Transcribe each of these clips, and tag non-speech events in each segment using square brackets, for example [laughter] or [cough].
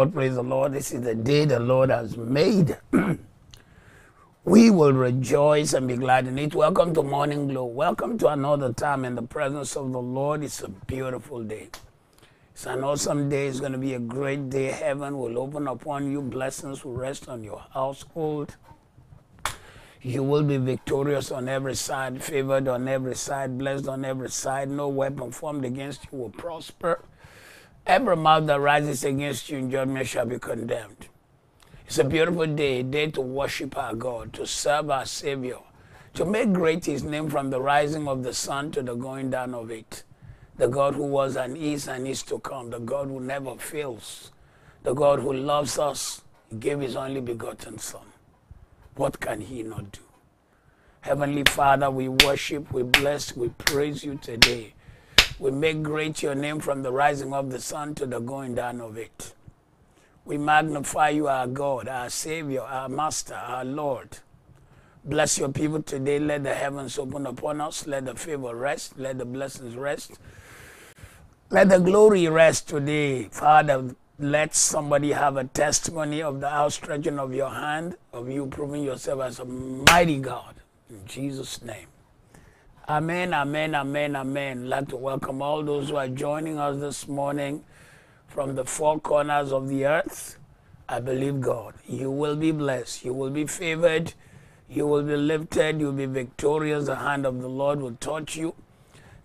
Lord, praise the Lord. This is the day the Lord has made. [clears throat] we will rejoice and be glad in it. Welcome to Morning Glow. Welcome to another time in the presence of the Lord. It's a beautiful day. It's an awesome day. It's going to be a great day. Heaven will open upon you. Blessings will rest on your household. You will be victorious on every side, favored on every side, blessed on every side. No weapon formed against you will prosper. Every mouth that rises against you in judgment shall be condemned. It's a beautiful day, a day to worship our God, to serve our Savior, to make great His name from the rising of the sun to the going down of it. The God who was and is and is to come, the God who never fails, the God who loves us, He gave His only begotten Son. What can He not do? Heavenly Father, we worship, we bless, we praise you today. We make great your name from the rising of the sun to the going down of it. We magnify you, our God, our Savior, our Master, our Lord. Bless your people today. Let the heavens open upon us. Let the favor rest. Let the blessings rest. Let the glory rest today. Father, let somebody have a testimony of the outstretching of your hand, of you proving yourself as a mighty God. In Jesus' name. Amen, amen, amen, amen. I'd like to welcome all those who are joining us this morning from the four corners of the earth. I believe God. You will be blessed. You will be favored. You will be lifted. You'll be victorious. The hand of the Lord will touch you.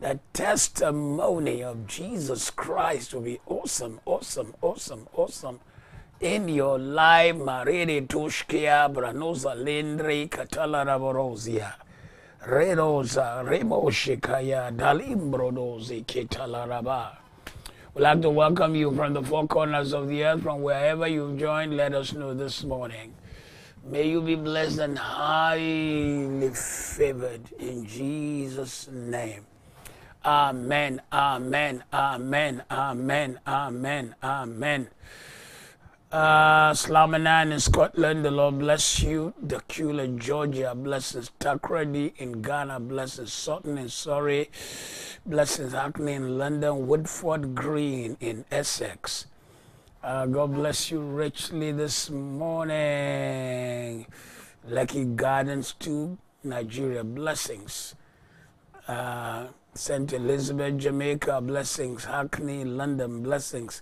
The testimony of Jesus Christ will be awesome, awesome, awesome, awesome. In your life, Mariri Tushkia, Branosa Lindri, Katala Redosa, Reboshikaya, Dalimbrodozi, Kitalaraba. We'd like to welcome you from the four corners of the earth, from wherever you've joined. Let us know this morning. May you be blessed and highly favored in Jesus' name. Amen, amen, amen, amen, amen, amen. Uh, in Scotland, the Lord bless you. Decula, Georgia, blessings. Takoradi in Ghana, blessings. Sutton in Surrey, blessings. Hackney in London, Woodford Green in Essex. Uh, God bless you richly this morning. Lekki Gardens to Nigeria, blessings. Uh, St. Elizabeth, Jamaica, blessings. Hackney, London, blessings.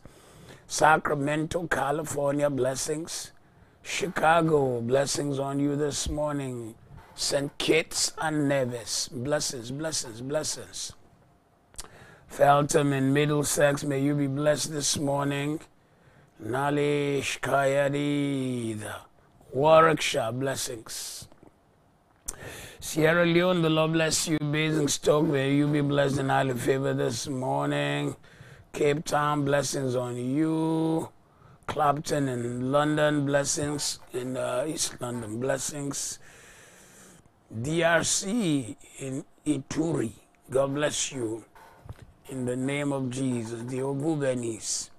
Sacramento, California, blessings. Chicago, blessings on you this morning. St. Kitts and Nevis, blessings, blessings, blessings. Feltham in Middlesex, may you be blessed this morning. Nalish Kayadida, Warwickshire, blessings. Sierra Leone, the Lord bless you. Basingstoke, may you be blessed and highly favored this morning. Cape Town, blessings on you. Clapton in London, blessings in uh, East London, blessings. DRC in Ituri, God bless you. In the name of Jesus, the Ogubenis,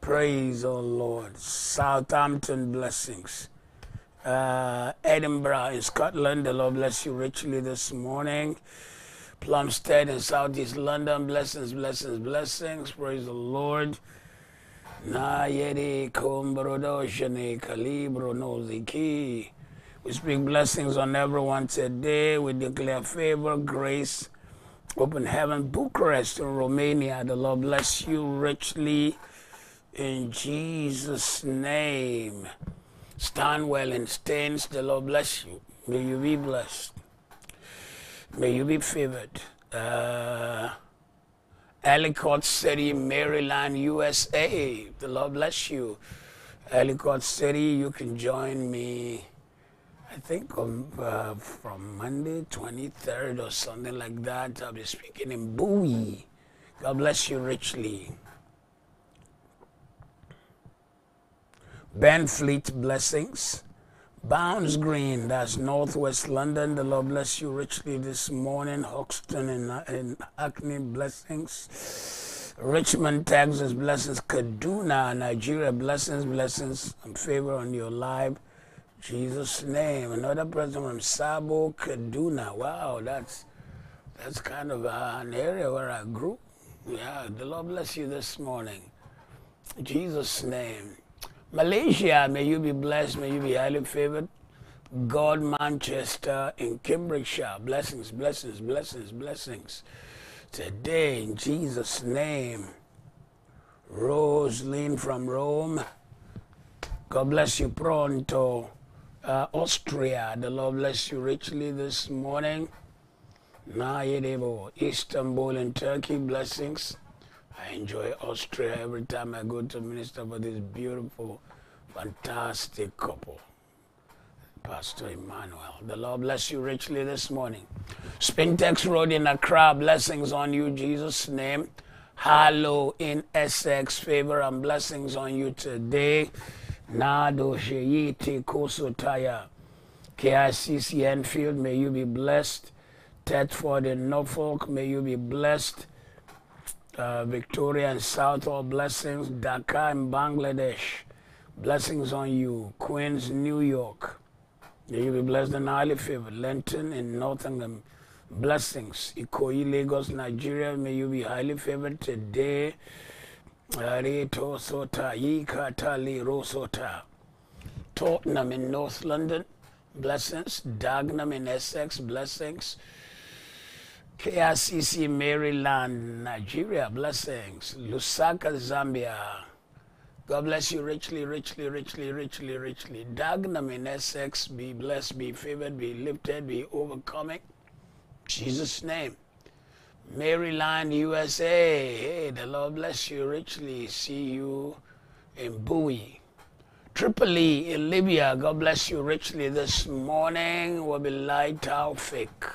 praise the Lord. Southampton, blessings. Uh, Edinburgh in Scotland, the Lord bless you richly this morning. Plumstead in Southeast London. Blessings, blessings, blessings. Praise the Lord. Nayeri Kombrodoshane Kalibro Noziki. We speak blessings on everyone today. We declare favor, grace, open heaven. Bucharest in Romania. The Lord bless you richly in Jesus' name. Stanwell in Staines. The Lord bless you. May you be blessed. May you be favored. Uh, Ellicott City, Maryland, USA. The Lord bless you. Ellicott City, you can join me, I think, on, uh, from Monday, 23rd or something like that. I'll be speaking in Bowie. God bless you richly. Benfleet blessings. Bounds Green, that's Northwest London. The Lord bless you richly this morning. Hoxton and, Hackney, blessings. Richmond, Texas, blessings. Kaduna, Nigeria, blessings, blessings, and favor on your life. Jesus' name. Another person from Sabo, Kaduna. Wow, that's that's kind of uh, an area where I grew. Yeah, the Lord bless you this morning. Jesus' name. Malaysia, may you be blessed, may you be highly favored. God, Manchester in Cambridgeshire, blessings, blessings, blessings, blessings. Today, in Jesus' name, Rosaline from Rome. God bless you, Pronto, uh, Austria. The Lord bless you richly this morning. Nayedebo, Istanbul in Turkey, blessings. I enjoy Austria every time I go to minister for this beautiful, fantastic couple. Pastor Emmanuel. The Lord bless you richly this morning. Spintex Road in Accra, blessings on you, Jesus' name. Harlow in Essex, favor and blessings on you today. Nado Sheyiti Kosotaya. KICC Enfield, may you be blessed. Thetford in Norfolk, may you be blessed. Uh, Victoria and South, all blessings. Dhaka in Bangladesh, blessings on you. Queens, New York, may you be blessed and highly favored. Lenton in Nottingham, blessings. Ikoyi, Lagos, Nigeria, may you be highly favored today. Reto Sota, Yikatali Rosota. Tottenham in North London, blessings. Dagenham in Essex, blessings. KICC Maryland, Nigeria, blessings. Lusaka, Zambia. God bless you richly, richly, richly, richly, richly. Dagenham in Essex, be blessed, be favored, be lifted, be overcoming. Jesus' name. Maryland, USA. Hey, the Lord bless you richly. See you in Bowie. Tripoli in Libya. God bless you richly this morning. Will be light Taufik.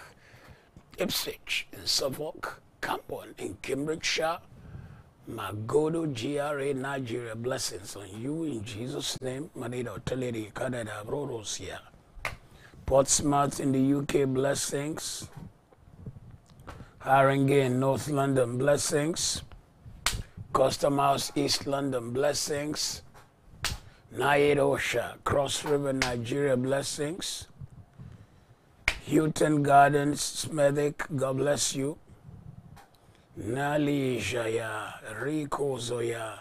Ipswich in Suffolk. Campbell in Cambridgeshire. Magodo GRA Nigeria. Blessings on you in Jesus' name. Manida Oteledi Canada Rodosia. Portsmouth in the UK. Blessings. Haringey in North London, blessings. Custom House, East London, blessings. Nayed Osha, Cross River, Nigeria, blessings. Houghton Gardens, Smethwick, God bless you. Nali Jaya, Rico Zoya.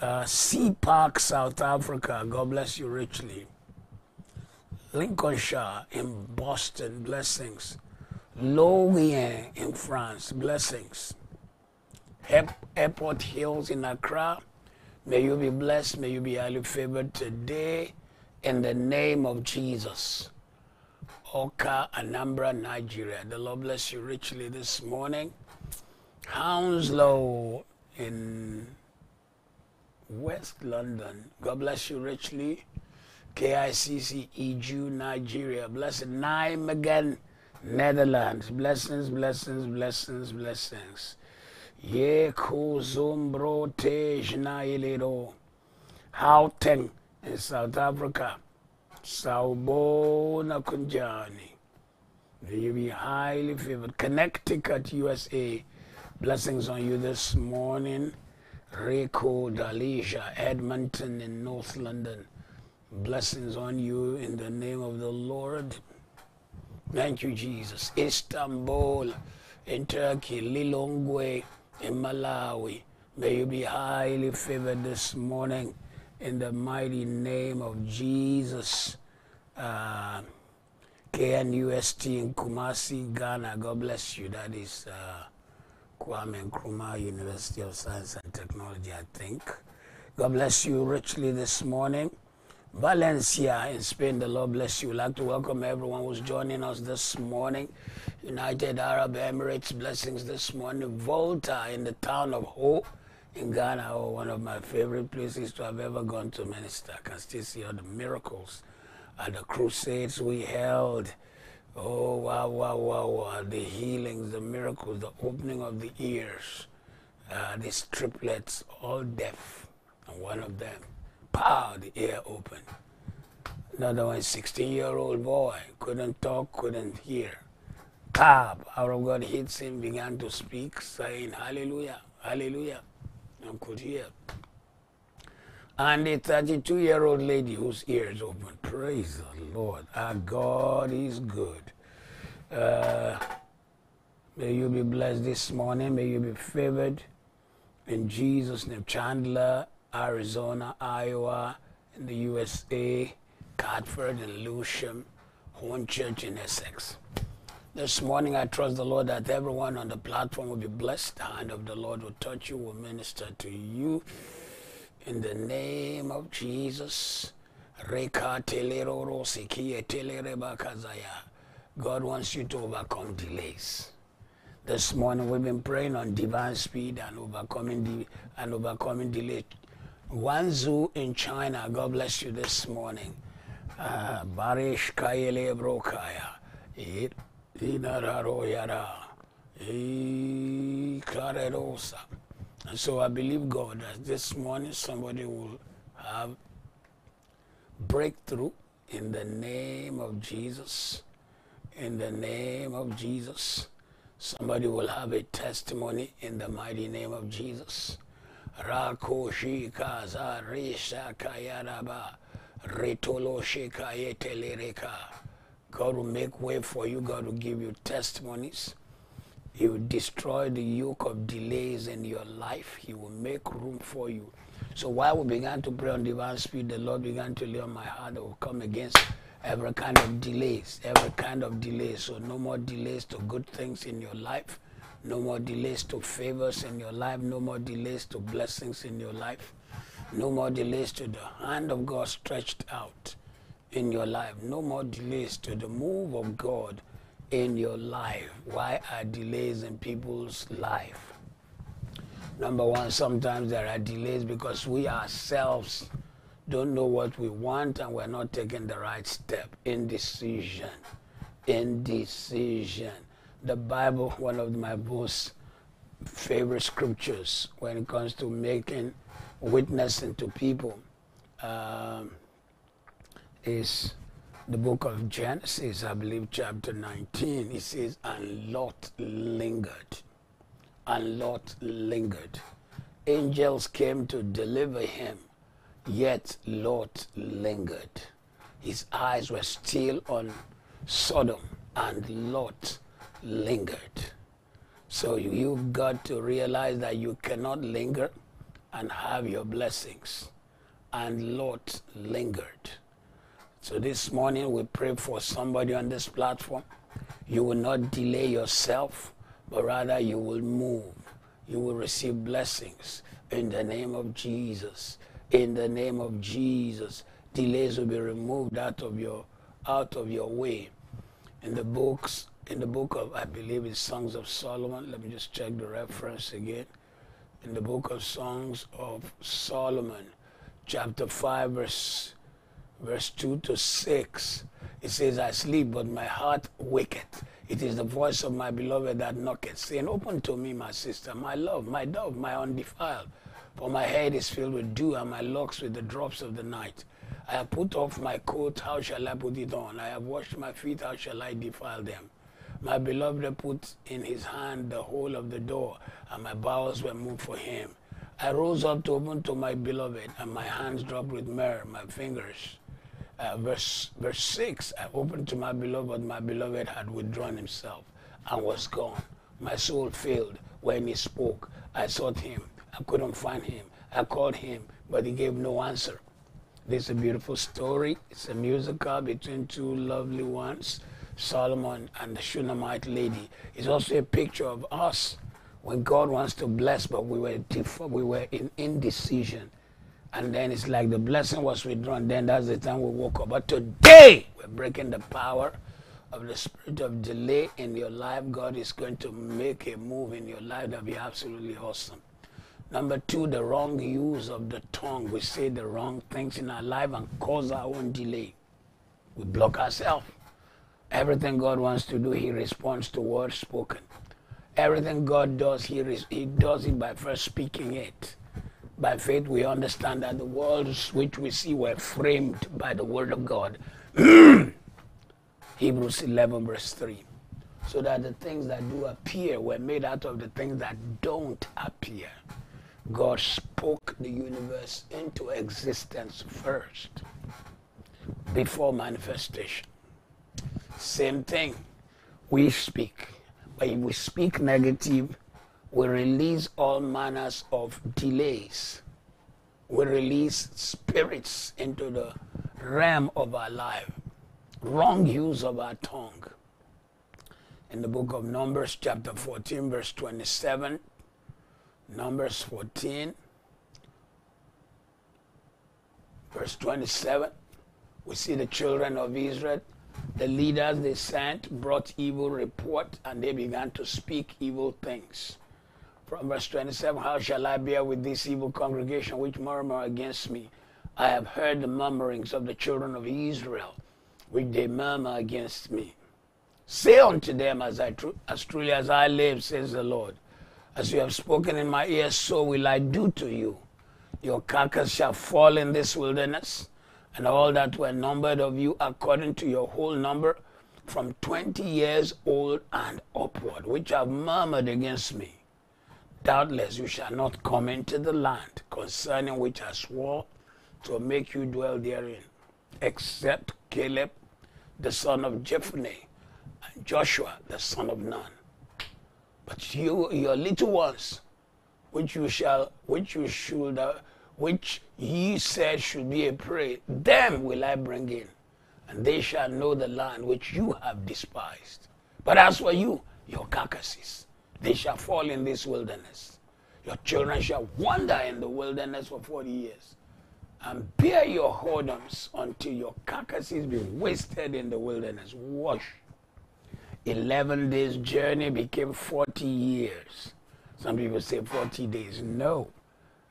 Uh, sea Park, South Africa, God bless you richly. Lincolnshire in Boston, blessings. Lorient in France, blessings. Airport Hills in Accra, may you be blessed, may you be highly favored today in the name of Jesus. Oka, Anambra, Nigeria. The Lord bless you richly this morning. Hounslow in West London. God bless you richly. KICC Eju, Nigeria. Blessed Nijmegen, Netherlands. Blessings, blessings, blessings, blessings. Ye Kuzumbro Tejnailero. Gauteng in South Africa. Sawubona Kunjani. You be highly favored. Connecticut, USA. Blessings on you this morning. Rico Dalisha, Edmonton in North London. Blessings on you in the name of the Lord. Thank you, Jesus. Istanbul in Turkey, Lilongwe in Malawi. May you be highly favored this morning in the mighty name of Jesus. Uh, KNUST in Kumasi, Ghana. God bless you. That is uh, Kwame Nkrumah University of Science and Technology, I think. God bless you richly this morning. Valencia in Spain, the Lord bless you. I'd like to welcome everyone who's joining us this morning. United Arab Emirates, blessings this morning. Volta in the town of Ho in Ghana, oh, one of my favorite places to have ever gone to minister. I can still see all the miracles at the crusades we held. Oh, wow, wow, wow, wow. The healings, the miracles, the opening of the ears. Uh, these triplets, all deaf, and one of them, pow, the ear opened. Another one, 16 year old boy, couldn't talk, couldn't hear. Pow, our God hits him, began to speak, saying, Hallelujah, Hallelujah, and could hear. And a 32 year old lady whose ears open. Praise the Lord. Our God is good. Uh, may you be blessed this morning. May you be favored. In Jesus' name. Chandler Arizona, Iowa, in the USA, Catford and Lewisham, Hornchurch in Essex. This morning, I trust the Lord that everyone on the platform will be blessed. The hand of the Lord will touch you, will minister to you. In the name of Jesus. God wants you to overcome delays. This morning we've been praying on divine speed and overcoming de- and overcoming delay. Guangzhou in China, God bless you this morning. Uh, Barish Kayele Brokaya. So I believe God that this morning somebody will have breakthrough in the name of Jesus. In the name of Jesus. Somebody will have a testimony in the mighty name of Jesus. Rakoshi kaza resha kayaraba retolo shikayetelereka. God will make way for you. God will give you testimonies. He will destroy the yoke of delays in your life. He will make room for you. So while we began to pray on divine speed, the Lord began to lay on my heart that will come against every kind of delays, every kind of delays. So no more delays to good things in your life, no more delays to favors in your life, no more delays to blessings in your life, no more delays to the hand of God stretched out in your life, no more delays to the move of God in your life. Why are delays in people's life? Number one, sometimes there are delays because we ourselves don't know what we want and we're not taking the right step. Indecision. Indecision. The Bible, one of my most favorite scriptures when it comes to making witnessing to people um, is the book of Genesis, I believe, chapter 19. It says, And Lot lingered. And Lot lingered. Angels came to deliver him, yet Lot lingered. His eyes were still on Sodom, and Lot lingered. So you've got to realize that you cannot linger and have your blessings. And Lot lingered. So this morning we pray for somebody on this platform. You will not delay yourself, but rather you will move. You will receive blessings in the name of Jesus. In the name of Jesus, delays will be removed out of your out of your way. In the books, in the book of I believe it's Songs of Solomon. Let me just check the reference again. In the book of Songs of Solomon, chapter five, verse verse 2 to 6. It says, I sleep, but my heart waketh. It is the voice of my beloved that knocketh, saying, Open to me, my sister, my love, my dove, my undefiled. For my head is filled with dew, and my locks with the drops of the night. I have put off my coat, how shall I put it on? I have washed my feet, how shall I defile them? My beloved put in his hand the whole of the door, and my bowels were moved for him. I rose up to open to my beloved, and my hands dropped with myrrh, my fingers uh, verse, verse 6 I opened to my beloved, my beloved had withdrawn himself and was gone. My soul failed when he spoke. I sought him, I couldn't find him. I called him, but he gave no answer. This is a beautiful story. It's a musical between two lovely ones, Solomon and the Shunammite lady. It's also a picture of us when God wants to bless, but we were, we were in indecision and then it's like the blessing was withdrawn. Then that's the time we woke up. But today, we're breaking the power of the spirit of delay in your life. God is going to make a move in your life that'll be absolutely awesome. Number two, the wrong use of the tongue. We say the wrong things in our life and cause our own delay. We block ourselves. Everything God wants to do, He responds to words spoken. Everything God does, He, he does it by first speaking it. By faith, we understand that the worlds which we see were framed by the Word of God. [clears throat] Hebrews 11, verse 3. So that the things that do appear were made out of the things that don't appear. God spoke the universe into existence first, before manifestation. Same thing. We speak. But if we speak negative, we release all manners of delays. we release spirits into the realm of our life, wrong use of our tongue. In the book of Numbers, chapter 14, verse 27, Numbers 14, verse 27, we see the children of Israel, the leaders they sent brought evil report and they began to speak evil things. From verse 27, how shall I bear with this evil congregation which murmur against me? I have heard the murmurings of the children of Israel, which they murmur against me. Say unto them, as, I tr- as truly as I live, says the Lord, as you have spoken in my ears, so will I do to you. Your carcass shall fall in this wilderness, and all that were numbered of you according to your whole number, from twenty years old and upward, which have murmured against me. Doubtless you shall not come into the land concerning which I swore to make you dwell therein, except Caleb, the son of Jephunneh, and Joshua, the son of Nun. But you, your little ones, which you shall, which you should, uh, which ye said should be a prey, them will I bring in, and they shall know the land which you have despised. But as for you, your carcasses, they shall fall in this wilderness. Your children shall wander in the wilderness for forty years, and bear your whoredoms until your carcasses be wasted in the wilderness. Wash. Eleven days journey became forty years. Some people say forty days. No.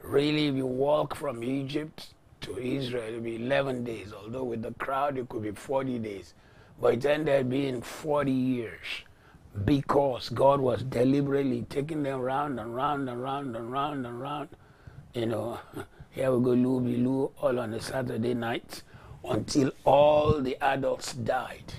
Really, if you walk from Egypt to Israel, it'll be 11 days. Although with the crowd, it could be 40 days. But it ended being 40 years because God was deliberately taking them round and round and round and round and round. You know, [laughs] here we go, Louie Lou, all on a Saturday night until all the adults died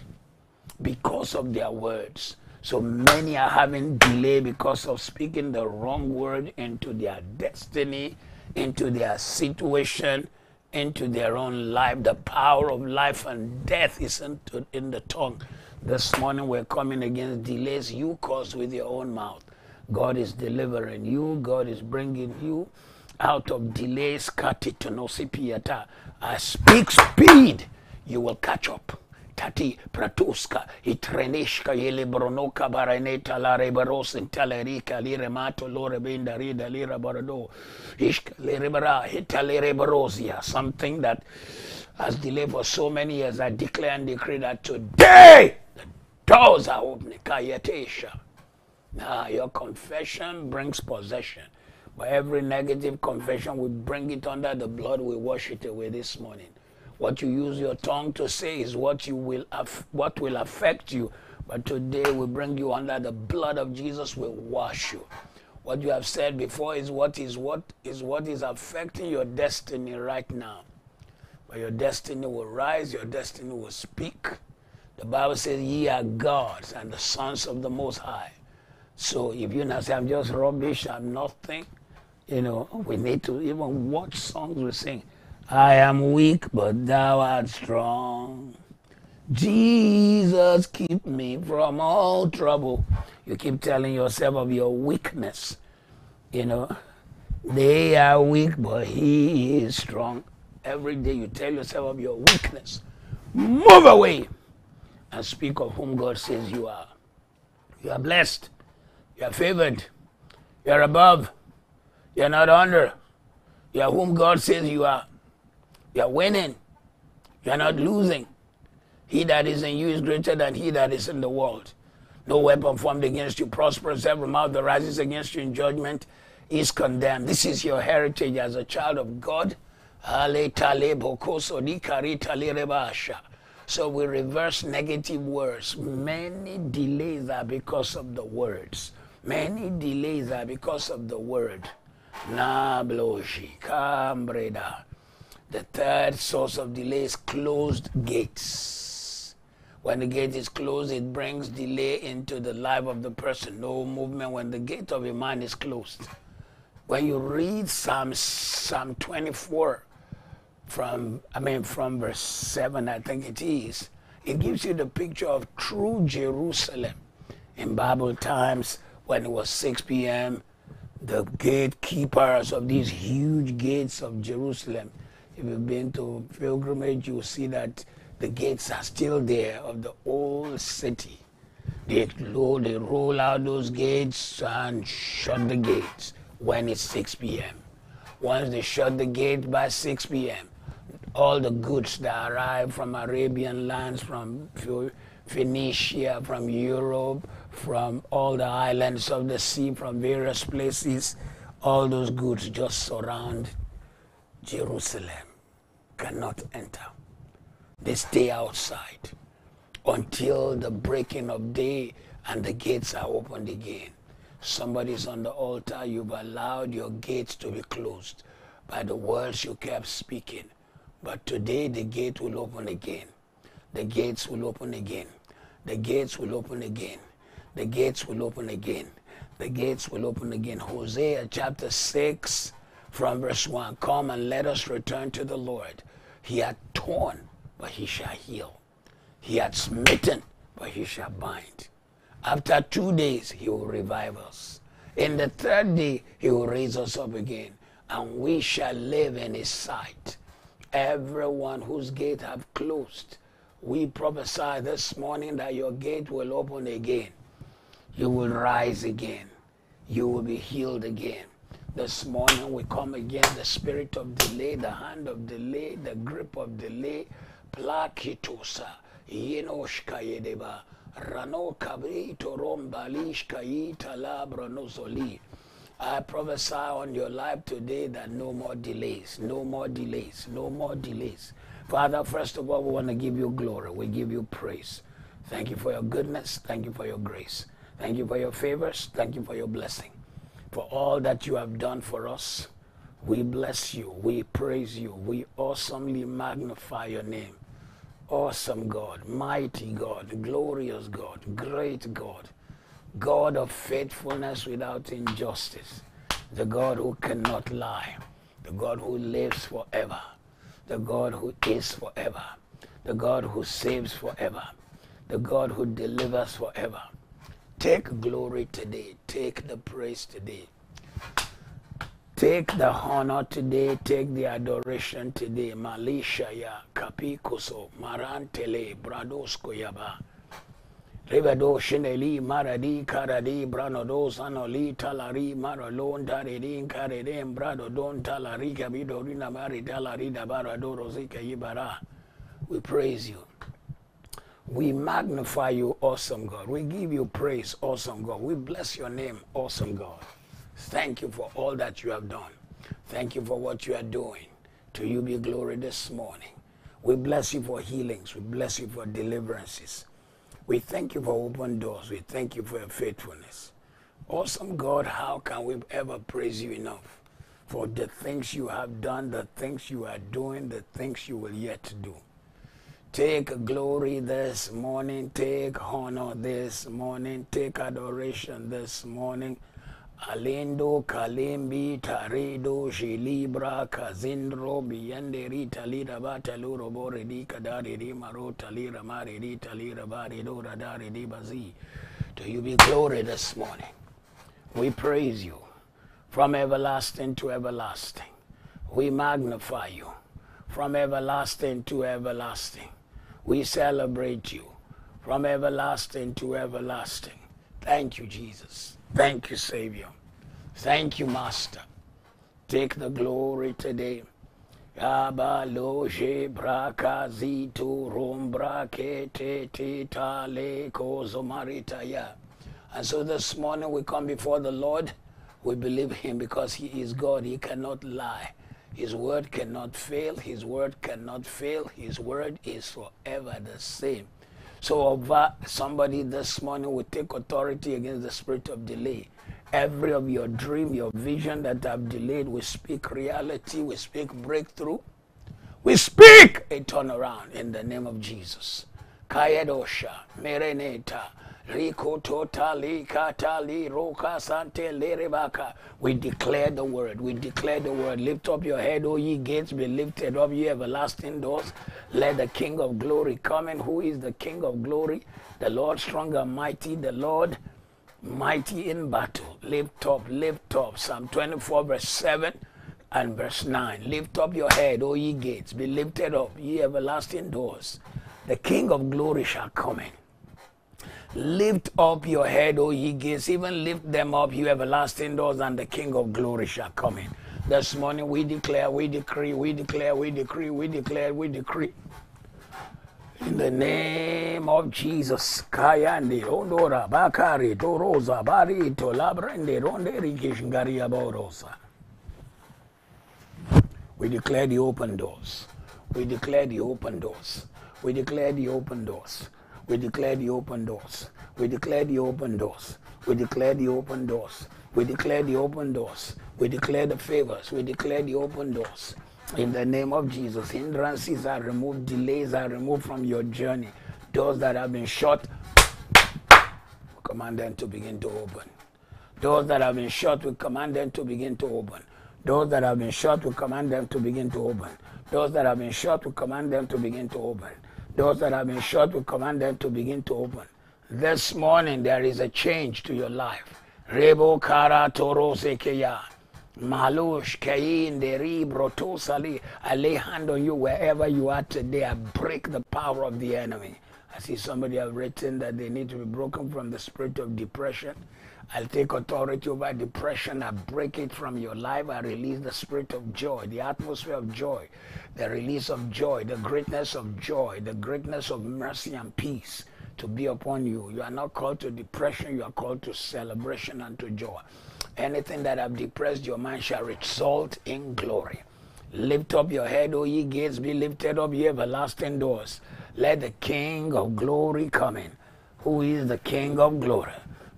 because of their words. So many are having delay because of speaking the wrong word into their destiny, into their situation, into their own life. The power of life and death is into, in the tongue. This morning we're coming against delays you caused with your own mouth. God is delivering you. God is bringing you out of delays. I speak speed. You will catch up tati pratuska itrenishka yele bronoka baraneta la rebaros intalerika lire mato lore binda rida lira barado ishka lire bara hitalere barosia something that has delayed for so many years I declare and decree that today opening kayatesha now your confession brings possession but every negative confession we bring it under the blood we wash it away this morning what you use your tongue to say is what you will what will affect you. But today we bring you under the blood of Jesus. We wash you. What you have said before is what is what is what is affecting your destiny right now. But your destiny will rise. Your destiny will speak. The Bible says, "Ye are gods and the sons of the Most High." So if you not say, "I'm just rubbish. I'm nothing," you know, we need to even watch songs we sing. I am weak, but thou art strong. Jesus, keep me from all trouble. You keep telling yourself of your weakness. You know, they are weak, but he is strong. Every day you tell yourself of your weakness. Move away and speak of whom God says you are. You are blessed. You are favored. You are above. You are not under. You are whom God says you are. You're winning. You're not losing. He that is in you is greater than he that is in the world. No weapon formed against you prospers. Every mouth that rises against you in judgment is condemned. This is your heritage as a child of God. So we reverse negative words. Many delays are because of the words. Many delays are because of the word. Na bloshi kambreda. The third source of delay is closed gates. When the gate is closed, it brings delay into the life of the person. No movement when the gate of your mind is closed. When you read Psalm, Psalm 24, from I mean from verse 7, I think it is, it gives you the picture of true Jerusalem. In Bible times, when it was 6 p.m., the gatekeepers of these huge gates of Jerusalem. If you've been to pilgrimage, you'll see that the gates are still there of the old city. They, roll, they roll out those gates and shut the gates when it's 6 p.m. Once they shut the gate by 6 p.m., all the goods that arrive from Arabian lands, from Phoenicia, from Europe, from all the islands of the sea, from various places, all those goods just surround Jerusalem, cannot enter. They stay outside until the breaking of day and the gates are opened again. Somebody's on the altar, you've allowed your gates to be closed by the words you kept speaking. But today the gate will open again. The gates will open again. The gates will open again. The gates will open again. The gates will open again. Hosea chapter 6 from verse 1. Come and let us return to the Lord. He had torn, but he shall heal. He had smitten, but he shall bind. After two days, he will revive us. In the third day, he will raise us up again, and we shall live in his sight. Everyone whose gate have closed, we prophesy this morning that your gate will open again. You will rise again. You will be healed again. This morning we come against the spirit of delay, the hand of delay, the grip of delay. Plakitosa, yenoshka yedeba. Rano kabri torom balish kaita labranozoli. I prophesy on your life today that no more delays, no more delays, no more delays. Father, first of all, we want to give you glory. We give you praise. Thank you for your goodness. Thank you for your grace. Thank you for your favors. Thank you for your blessing. For all that you have done for us, we bless you. We praise you. We awesomely magnify your name awesome God, mighty God, glorious God, great God, God of faithfulness without injustice, the God who cannot lie, the God who lives forever, the God who is forever, the God who saves forever, the God who delivers forever. Take glory today, take the praise today. Take the honor today, take the adoration today. Malisha ya kapikoso marantele bradosko yaba. Shineli maradi karadi sanoli talari maralon brado don talari mari talari dabarado rosika yibara. We praise you. We magnify you, awesome God. We give you praise, awesome God. We bless your name, awesome God. Thank you for all that you have done. Thank you for what you are doing. To you be glory this morning. We bless you for healings. We bless you for deliverances. We thank you for open doors. We thank you for your faithfulness. Awesome God, how can we ever praise you enough for the things you have done, the things you are doing, the things you will yet do? Take glory this morning. Take honor this morning. Take adoration this morning. Alendo kalimbi tarido shilibra kazindro biyande rita lira bata luro bore di kadari di maro talira mari talira bari radari di. To you be glory this morning. We praise you from everlasting to everlasting. We magnify you from everlasting to everlasting. We celebrate you from everlasting to everlasting. Thank you, Jesus. Thank you, Savior. Thank you, Master. Take the glory today. Abaloje braka zitu rombra kete titale. And so this morning we come before the Lord. We believe him because he is God. He cannot lie. His word cannot fail. His word cannot fail. His word is forever the same. So over somebody this morning will take authority against the spirit of delay. Every of your dream, your vision that have delayed, we speak reality, we speak breakthrough. We speak a turnaround in the name of Jesus. Kayedosha, Mereneta, Totali Katali Roka Sante. We declare the word. We declare the word. Lift up your head, O ye gates, be lifted up, ye everlasting doors. Let the King of glory come in. Who is the King of glory? The Lord strong and mighty, the Lord mighty in battle. Lift up, lift up. Psalm 24, verse 7 and verse 9. Lift up your head, O ye gates, be lifted up, ye everlasting doors. The King of glory shall come in. Lift up your head, O ye gates, even lift them up, you everlasting doors, and the King of glory shall come in. This morning we declare, we decree, we declare, we decree, we declare, we decree. In the name of Jesus, Kayandi, Ondora, Bakari, Torosa, Barito, Labrende, Ronderi, Kishingaria, Borosa. We declare the open doors. We declare the open doors. We declare the open doors. We declare the open doors. We declare the open doors. We declare the open doors. We declare the open doors. We declare the favors. We declare the open doors. In the name of Jesus, hindrances are removed, delays are removed from your journey. Doors that have been shut, we command them to begin to open. Doors that have been shut, we command them to begin to open. Doors that have been shut, we command them to begin to open. Doors that have been shut, we command them to begin to open. Those that have been shut, we command them to begin to open. This morning, there is a change to your life. Rebo kara toro sekeya. Malush kain deri brotosali. I lay hand on you wherever you are today. I break the power of the enemy. I see somebody have written that they need to be broken from the spirit of depression. I'll take authority over depression. I break it from your life. I release the spirit of joy, the atmosphere of joy, the release of joy, the greatness of joy, the greatness of mercy and peace to be upon you. You are not called to depression, you are called to celebration and to joy. Anything that have depressed your mind shall result in glory. Lift up your head, O ye gates, be lifted up, ye everlasting doors. Let the King of glory come in. Who is the King of glory?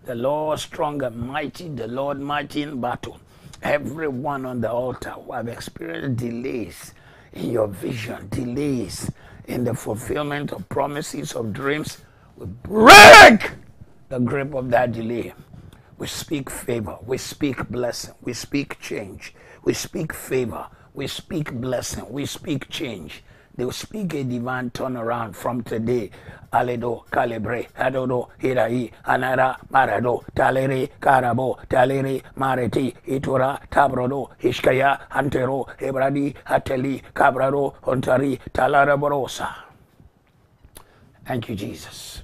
The Lord strong and mighty, the Lord mighty in battle. Everyone on the altar who have experienced delays in your vision, delays in the fulfillment of promises of dreams, we break the grip of that delay. We speak favor. We speak blessing. We speak change. We speak favor. We speak blessing. We speak change. They will speak a divine turnaround from today. Aledo, Calibre, Adodo, Hirai, Anara, Marado, Taleri, Karabo, Taleri, Mareti, Itura, Tabrodo, Hishkaya, Antero, Hebradi, Ateli, Cabrado, Ontari, Talaraborosa. Thank you, Jesus.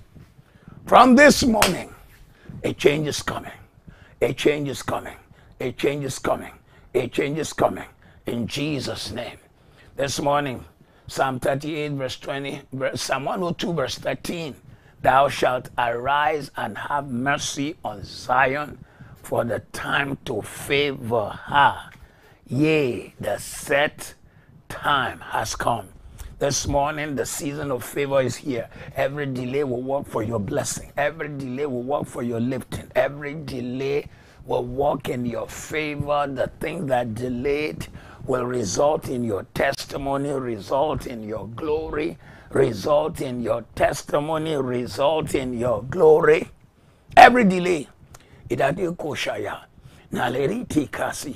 From this morning, a change is coming. A change is coming. A change is coming. A change is coming. In Jesus' name. This morning, Psalm 38, verse 20, Psalm 102, verse 13. Thou shalt arise and have mercy on Zion, for the time to favor her. Yea, the set time has come. This morning, the season of favor is here. Every delay will work for your blessing. Every delay will work for your lifting. Every delay will work in your favor. The thing that delayed will result in your testimony, result in your glory, result in your testimony, result in your glory. Every delay. Idadi koshaya. Naleriti kasi.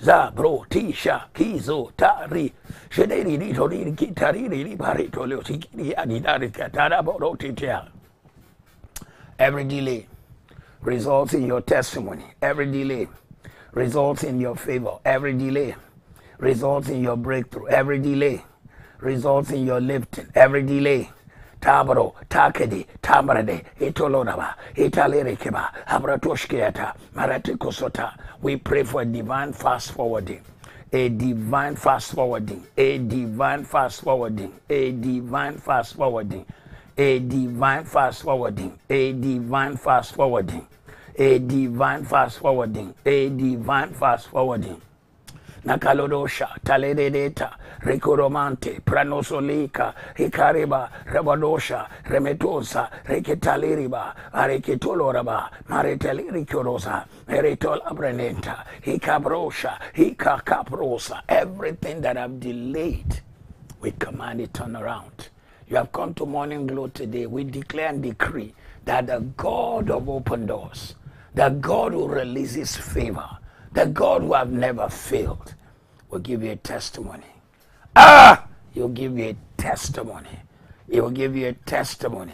Zabro tisha kizo tari. Shederi di tori kitari di bari tolio sikiri adidari katara boro titia. Every delay results in your testimony. Every delay results in your favor. Every delay results in your breakthrough. Every delay results in your lifting. Every delay. Tabaro, takedi, tabrade, itoloraba, italerekeba, abratoshkiata, maratikosota. We pray for a divine fast forwarding. A divine fast forwarding. A divine fast forwarding. A divine fast forwarding. A divine fast forwarding. A divine fast forwarding. A divine fast forwarding. A divine fast forwarding. Nakalodosha, Taledeta, Ricoromante, Pranosolika, Hikariba, Rebadosha, Remetosa, Reketaliriba, Areketoloraba, Maretelirikorosa, Meritol Abrenenta, Hikabrosha, Hikakaprosa, everything that I've delayed, we command it turn around. You have come to Morning Glow today. We declare and decree that the God of open doors, the God who releases favor, the God who have never failed, will give you a testimony. Ah! He'll give you a testimony. He will give you a testimony.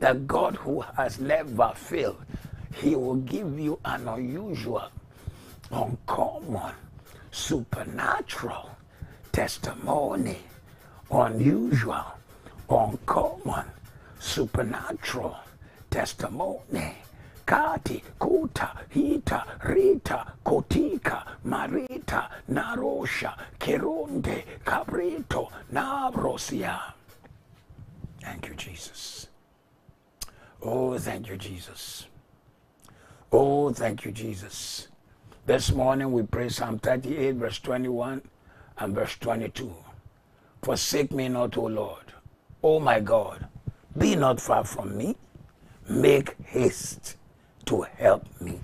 The God who has never failed, He will give you an unusual, uncommon, supernatural testimony. Unusual, uncommon, supernatural testimony. Kati, Kuta, Hita, Rita, Kotika, Marita, Narosha, Keronde, Cabrito, Nabrosia. Thank you, Jesus. Oh, thank you, Jesus. Oh, thank you, Jesus. This morning we pray Psalm 38, verse 21 and verse 22. Forsake me not, O Lord. O my God, be not far from me. Make haste to help me.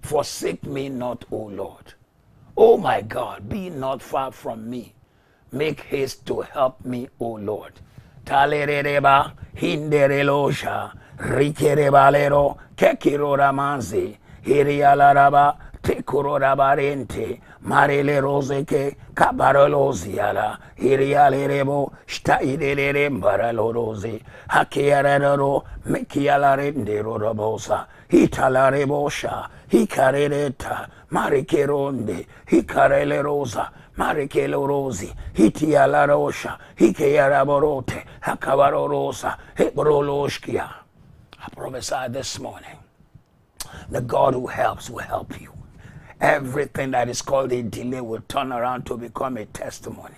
Forsake me not, O Lord. O my God, be not far from me. Make haste to help me, O Lord. Talereba rikerebalero tekororabarente marele rozeke kabaroloziala hirialerebo shtairelere mbaralorozi hakiarero mekialarenderorobosa hitalarebosha hikarereta marikeronde hikarelerosa Marikelorosi, Hitialarosha, Hikeyaraborote, Hakavarorosa, Hebroloshkia. I prophesy this morning the God who helps will help you. Everything that is called a delay will turn around to become a testimony.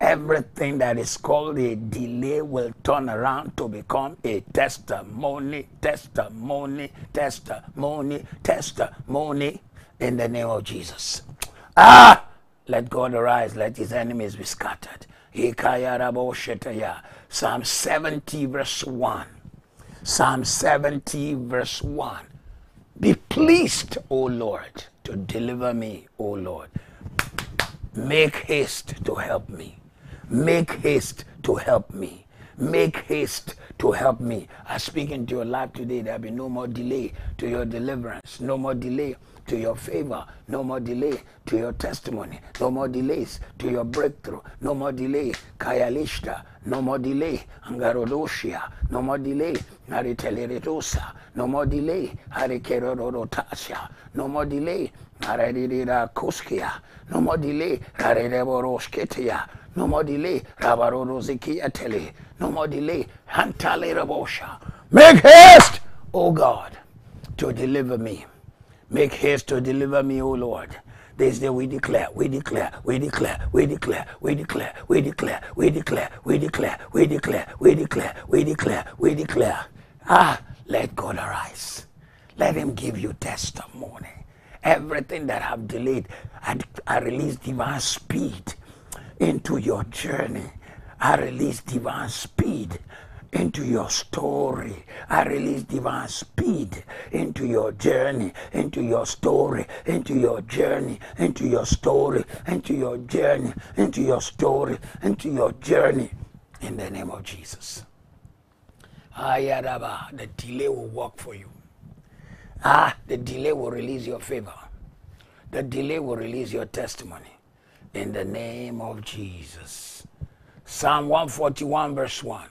Everything that is called a delay will turn around to become a testimony, testimony, testimony, testimony in the name of Jesus. Ah! Let God arise, let his enemies be scattered. Psalm 70, verse 1. Psalm 70, verse 1. Be pleased, O Lord, to deliver me, O Lord. Make haste to help me. Make haste to help me. Make haste to help me. I speak into your life today. There'll be no more delay to your deliverance, no more delay to your favor, no more delay to your testimony, no more delays to your breakthrough, no more delay, Kayalishta, no more delay, Angarodoshia, no more delay, Nariteleridosa, no more delay, Harikerorotasha, no more delay, Haridira Kuskia, no more delay, Harideboroshketia, no more delay, Rabarorozikia Tele, no more delay, Hantalerabosha. Make haste, O God, to deliver me. Make haste to deliver me, O Lord. This day we declare, we declare, we declare, we declare, we declare, we declare, we declare, we declare, we declare, we declare, we declare, we declare. Ah, let God arise. Let him give you testimony. Everything that have delayed, I, I release divine speed into your journey. I release divine speed into your story. I release divine speed into your journey, into your story, into your journey, into your story, into your journey, into your story, into your journey. In the name of Jesus. Ayaraba, the delay will work for you. Ah, the delay will release your favor. The delay will release your testimony. In the name of Jesus. Psalm 141, verse 1.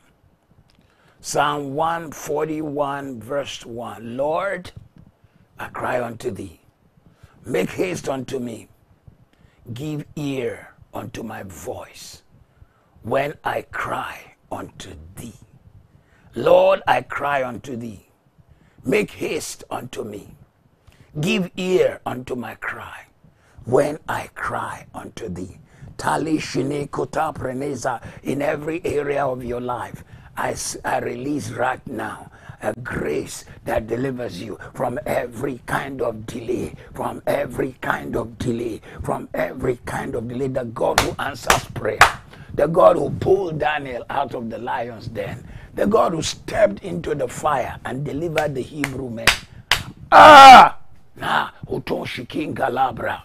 Psalm 141, verse 1. Lord, I cry unto thee. Make haste unto me. Give ear unto my voice when I cry unto thee. Lord, I cry unto thee. Make haste unto me. Give ear unto my cry when I cry unto thee. Tali shine kota preneza in every area of your life. I, I release right now a grace that delivers you from every kind of delay, from every kind of delay, from every kind of delay. The God who answers prayer, the God who pulled Daniel out of the lion's den, the God who stepped into the fire and delivered the Hebrew men. Ah! Nah, King Galabra.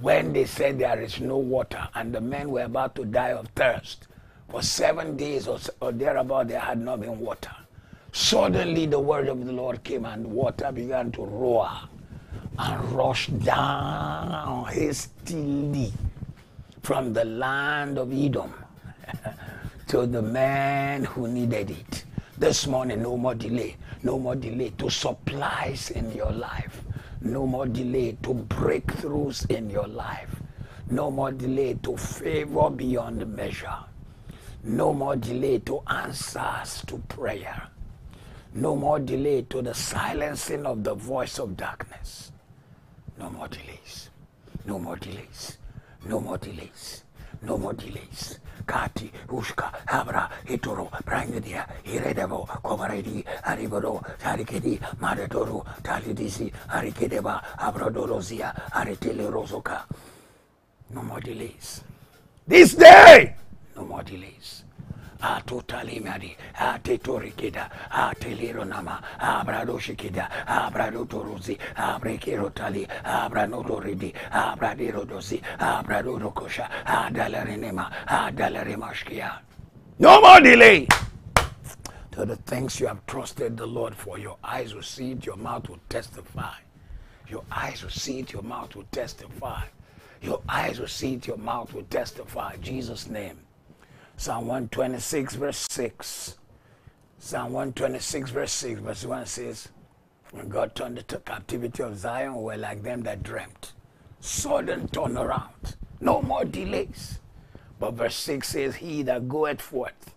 When they said there is no water and the men were about to die of thirst, for seven days or, or thereabout, there had not been water. Suddenly, the word of the Lord came, and water began to roar and rush down hastily from the land of Edom [laughs] to the man who needed it. This morning, no more delay. No more delay to supplies in your life. No more delay to breakthroughs in your life. No more delay to favor beyond measure. No more delay to answers to prayer. No more delay to the silencing of the voice of darkness. No more delays. No more delays. No more delays. No more delays. Kati, Ushka, Habra, Hitoro, Brangadia, Hiredevo, Kovaredi, Ariboro, Tarikedi, Maradoro, Talidisi, Arikedeba, Abradorozia, Aritele Rosoka. No more delays. This day, more delays ah, atotalimari atetorikida ah, atelironama ah, abradoshikida abradotorozi abrekerotali abranotoridi abradirodosi abradorokosha adalarinema adalarimashkia no more delay. To the things you have trusted the lord for your eyes will see it your mouth will testify. Your eyes will see it your mouth will testify. Your eyes will see it your mouth will testify. Jesus name Psalm 126, verse 6. Psalm 126, verse 6, verse 1 says, When God turned the captivity of Zion, we were like them that dreamt. Sudden turnaround, no more delays. But verse 6 says, He that goeth forth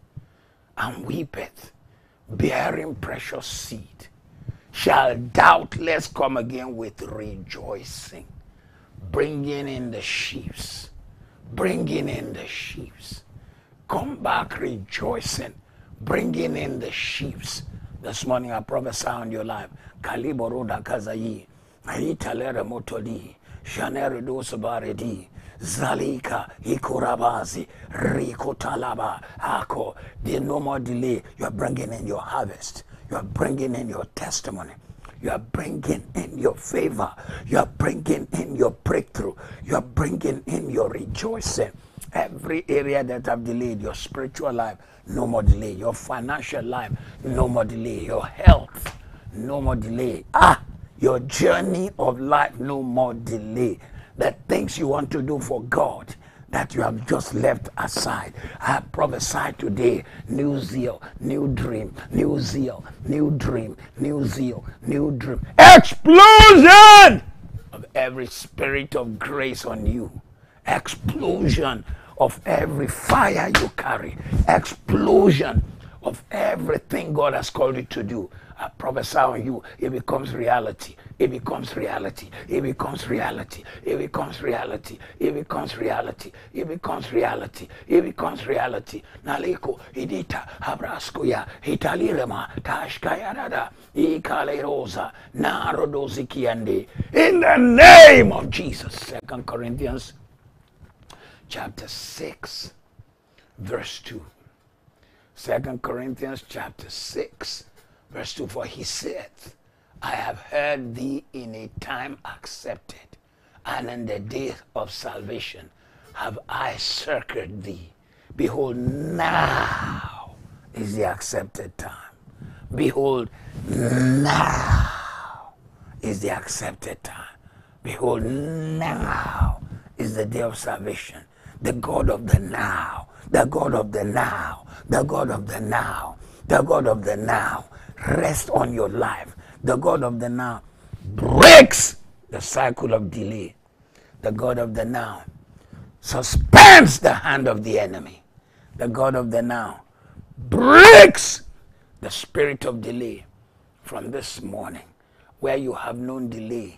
and weepeth, bearing precious seed, shall doubtless come again with rejoicing, bringing in the sheaves, bringing in the sheaves come back rejoicing, bringing in the sheaves. This morning I prophesy on your life. Kaliboro da kazayi, aitalere motodi, shanere dosabaredi, zalika ikurabazi, rikotalaba, ako. There's no more delay. You are bringing in your harvest. You are bringing in your testimony. You are bringing in your favor. You are bringing in your breakthrough. You are bringing in your rejoicing. Every area that I've delayed your spiritual life, no more delay. Your financial life, no more delay. Your health, no more delay. Ah, your journey of life, no more delay. The things you want to do for God that you have just left aside. I prophesy today new zeal, new dream, new zeal, new dream, new zeal, new dream. Explosion of every spirit of grace on you. Explosion of every fire you carry, explosion of everything God has called you to do. I prophesy on you, it becomes reality. It becomes reality. It becomes reality. It becomes reality. It becomes reality. It becomes reality. It becomes reality. Naliko idita habraskoya hitalirema tashkayarada ikalerosa narodozikiande. In the name of Jesus. Second Corinthians chapter 6, verse 2. Second Corinthians chapter 6, verse 2. For he said, I have heard thee in a time accepted, and in the day of salvation have I circled thee. Behold, now is the accepted time. Behold, now is the accepted time. Behold, now is the day of salvation the God of the now, the God of the now, the God of the now, the God of the now. Rest on your life. The God of the now breaks the cycle of delay. The God of the now suspends the hand of the enemy. The God of the now breaks the spirit of delay from this morning where you have known delay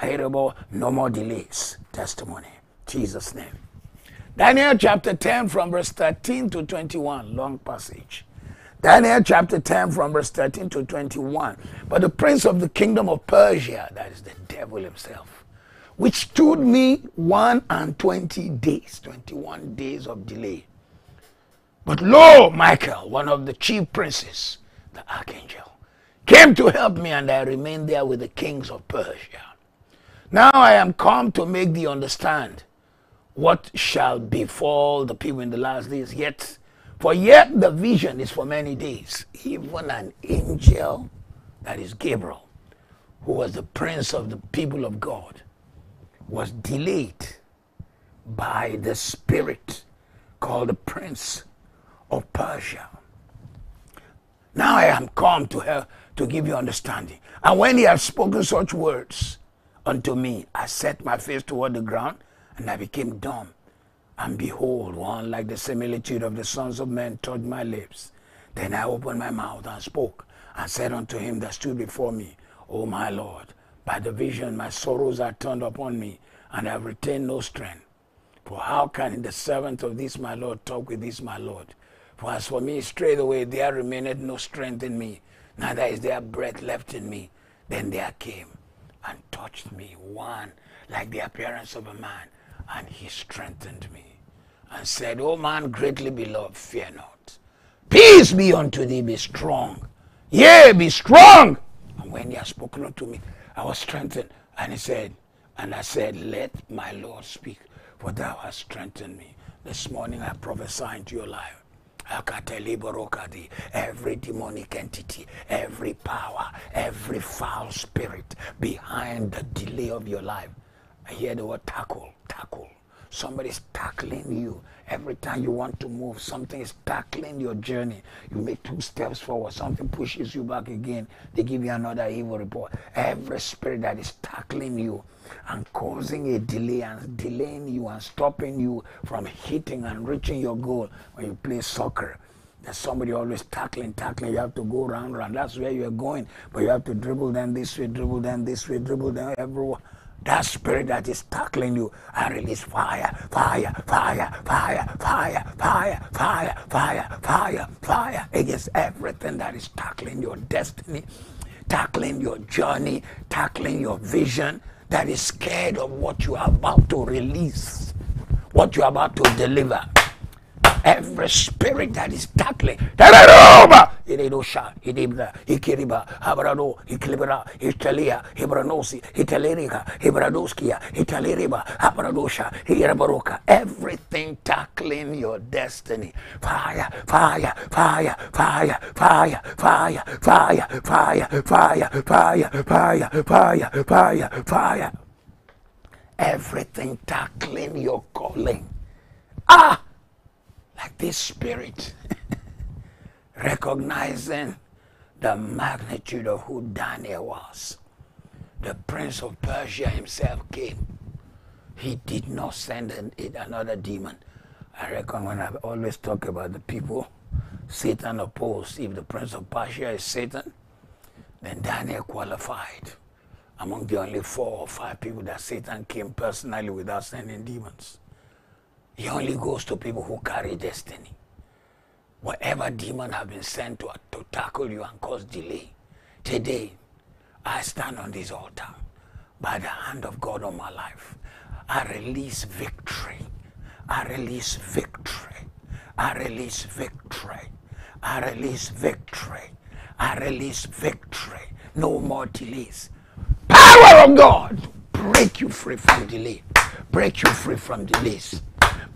Herebo, no more delays. Testimony. Jesus' name. Daniel chapter 10 from verse 13 to 21. Long passage. Daniel chapter 10 from verse 13 to 21. But the prince of the kingdom of Persia, that is the devil himself, which stood me one and twenty days, 21 days of delay. But lo, Michael, one of the chief princes, the archangel, came to help me, and I remained there with the kings of Persia. Now I am come to make thee understand what shall befall the people in the last days. Yet, for yet the vision is for many days. Even an angel, that is Gabriel, who was the prince of the people of God, was delayed by the spirit called the prince of Persia. Now I am come to her to give you understanding. And when he had spoken such words unto me, I set my face toward the ground, and I became dumb. And behold, one like the similitude of the sons of men touched my lips. Then I opened my mouth and spoke, and said unto him that stood before me, O my Lord, by the vision my sorrows are turned upon me, and I have retained no strength. For how can the servant of this my Lord talk with this my Lord? For as for me, straightway there remained no strength in me, neither is there breath left in me. Then there came and touched me one like the appearance of a man, and he strengthened me, and said, O man greatly beloved, fear not. Peace be unto thee, be strong. Yea, be strong. And when he had spoken unto me, I was strengthened. And he said, and I said, Let my Lord speak, for thou hast strengthened me. This morning I prophesy into your life. Every demonic entity, every power, every foul spirit behind the delay of your life. I hear the word tackle, tackle. Somebody's tackling you. Every time you want to move, something is tackling your journey. You make two steps forward, something pushes you back again. They give you another evil report. Every spirit that is tackling you and causing a delay and delaying you and stopping you from hitting and reaching your goal when you play soccer. There's somebody always tackling, tackling. You have to go round, round. That's where you're going. But you have to dribble them this way, dribble them this way, dribble them everywhere. That spirit that is tackling you, I release fire, fire, fire, fire, fire, fire, fire, fire, fire, fire against everything that is tackling your destiny, tackling your journey, tackling your vision, that is scared of what you are about to release, what you are about to deliver. Every spirit that is tackling Tararoba Iredosha Idibra Ikiriba Habrado Ikilibra Italia Hibranosi Italerica Hibradoskia Italeriba Habradosha Hirabaroka everything tackling your destiny fire fire fire fire fire fire fire fire fire fire fire fire fire fire everything tackling your calling ah like this spirit, recognizing the magnitude of who Daniel was. The prince of Persia himself came. He did not send an, another demon. I reckon when I always talk about the people Satan opposed, if the prince of Persia is Satan, then Daniel qualified among the only four or five people that Satan came personally without sending demons. He only goes to people who carry destiny. Whatever demon have been sent to, to tackle you and cause delay, today I stand on this altar by the hand of God on my life. I release victory. I release victory. I release victory. I release victory. I release victory. No more delays. Power of God break you free from delay. Break you free from delays.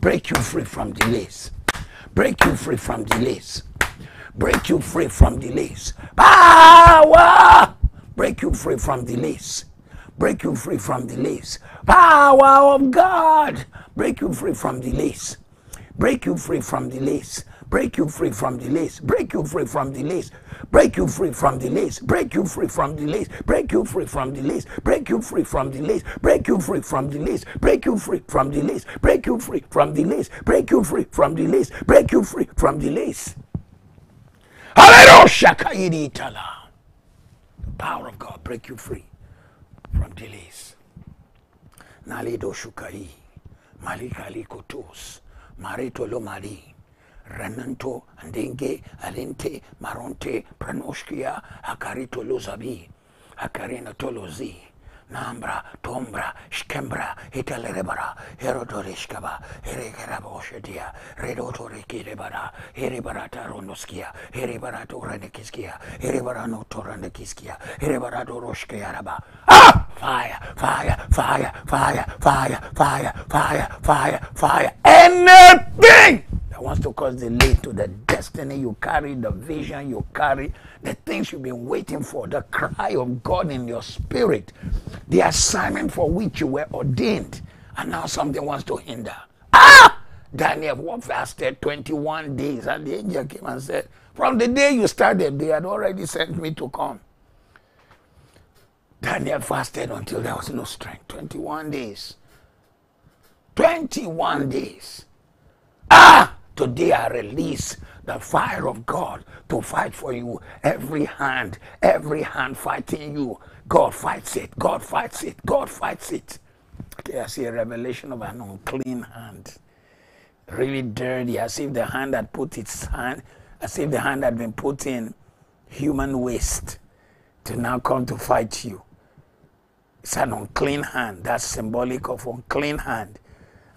Break you free from delays. Break you free from delays. Break you free from delays. Power! Break you free from delays. Break you free from delays. Power of God! Break you free from delays. Break you free from delays. Break you free from delays. Break you free from delays. Break you free from delays. Break you free from delays. Break you free from delays. Break you free from delays. Break you free from delays. Break you free from delays. Break you free from delays. Break you free from delays. Break you free from delays. Hallelujah. The power of God break you free from delays. Nalido shukai. Malikali kotos. Marito lomari. Renanto, Andenge, Alente, Maronte, Pranoshkia, Akarito Lozabi, Akarina Tolozi, Nambra, Tombra, Skembra, Hitalerebara, Herodorishkaba, Herekaraboshadia, Redotorikidebara, Heribarata Ronoskia, Heribarato Renekiskia, Heribarano Torandekiskia, Heribarato Roshkearaba. Ah! Fire, fire, fire, fire, fire, fire, fire, fire, fire. Anything that wants to cause delay to the destiny you carry, the vision you carry, the things you've been waiting for, the cry of God in your spirit, the assignment for which you were ordained, and now something wants to hinder. Ah! Daniel what fasted 21 days, and the angel came and said, From the day you started, they had already sent me to come. Daniel fasted until there was no strength. 21 days. 21 days. Ah! Today I release the fire of God to fight for you. Every hand, every hand fighting you. God fights it. God fights it. God fights it. Okay, I see a revelation of an unclean hand. Really dirty, as if the hand had put its hand, as if the hand had been put in human waste to now come to fight you. It's an unclean hand. That's symbolic of unclean hand.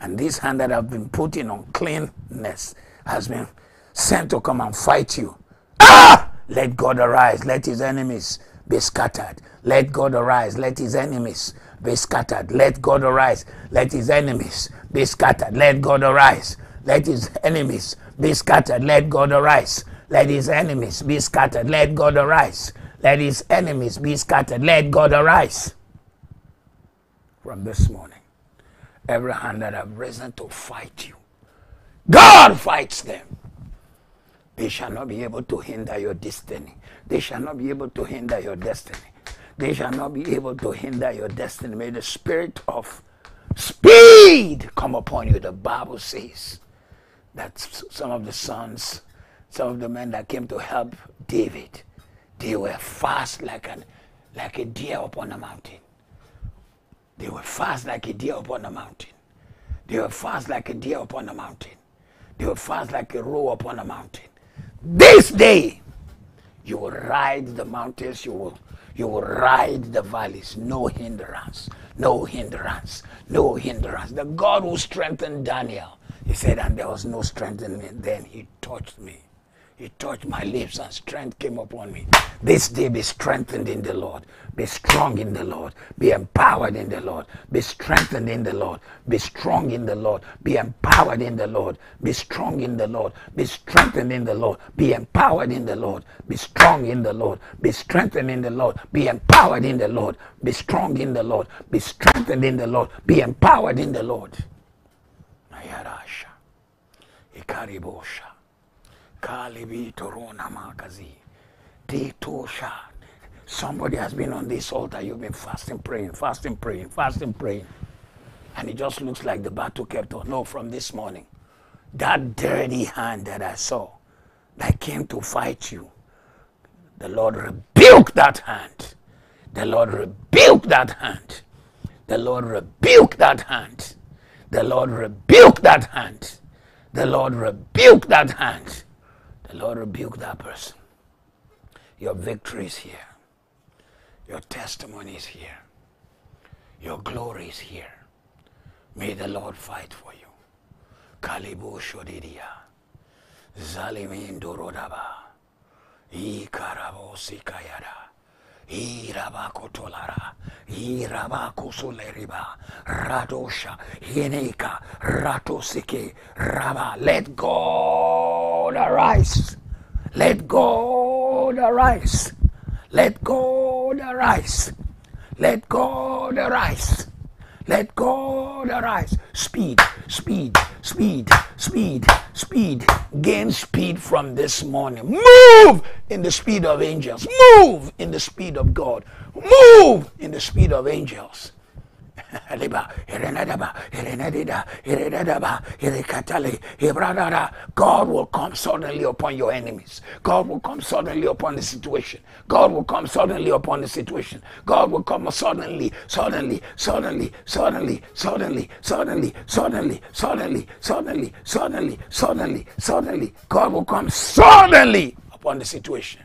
And this hand that have been put in uncleanness has been sent to come and fight you. Ah! Let God arise. Let his enemies be scattered. Let God arise. Let his enemies be scattered. Let God arise. Let his enemies be scattered. Let God arise. Let his enemies be scattered. Let God arise. Let his enemies be scattered. Let God arise. Let his enemies be scattered. Let God arise. From this morning, every hand that have risen to fight you, God fights them. They shall not be able to hinder your destiny. They shall not be able to hinder your destiny. They shall not be able to hinder your destiny. May the spirit of speed come upon you. The Bible says that some of the sons, some of the men that came to help David, they were fast like an like a deer upon a mountain. They were fast like a deer upon a mountain. They were fast like a deer upon a mountain. They were fast like a roe upon a mountain. This day, you will ride the mountains, you will, you will ride the valleys, no hindrance, no hindrance, no hindrance. The God who strengthened Daniel, he said, and there was no strength in me. Then he touched me. He touched my lips and strength came upon me. This day be strengthened in the Lord. Be strong in the Lord. Be empowered in the Lord. Be strengthened in the Lord. Be strong in the Lord. Be empowered in the Lord. Be strong in the Lord. Be strengthened in the Lord. Be empowered in the Lord. Be strong in the Lord. Be strengthened in the Lord. Be empowered in the Lord. Be strong in the Lord. Be strengthened in the Lord. Be empowered in the Lord. Ayarasha. Ikaribosha. Kalibi Torona Makazi. Ditosha. Somebody has been on this altar. You've been fasting, praying, fasting, praying, fasting, praying. And it just looks like the battle kept on. No, from this morning. That dirty hand that I saw that came to fight you. The Lord rebuked that hand. The Lord rebuked that hand. The Lord rebuked that hand. The Lord rebuked that hand. The Lord rebuked that hand. Lord rebuke that person. Your victory is here. Your testimony is here. Your glory is here. May the Lord fight for you. Kalibu Shodidia. Zalimin Dorodaba. Ikarabo Sikayada. Irabakotolara. Irabakusuleriba. Radosha. Hineka. Ratosike. Raba. Let God arise. Let God arise. Let God arise. Let God arise. Let God arise. Speed, speed, speed, speed, speed. Gain speed from this morning. Move in the speed of angels. Move in the speed of God. Move in the speed of angels. God will come suddenly upon your enemies. God will come suddenly upon the situation. God will come suddenly upon the situation. God will come suddenly, suddenly, suddenly, suddenly, suddenly, suddenly, suddenly, suddenly, suddenly, suddenly, suddenly, suddenly. God will come suddenly upon the situation.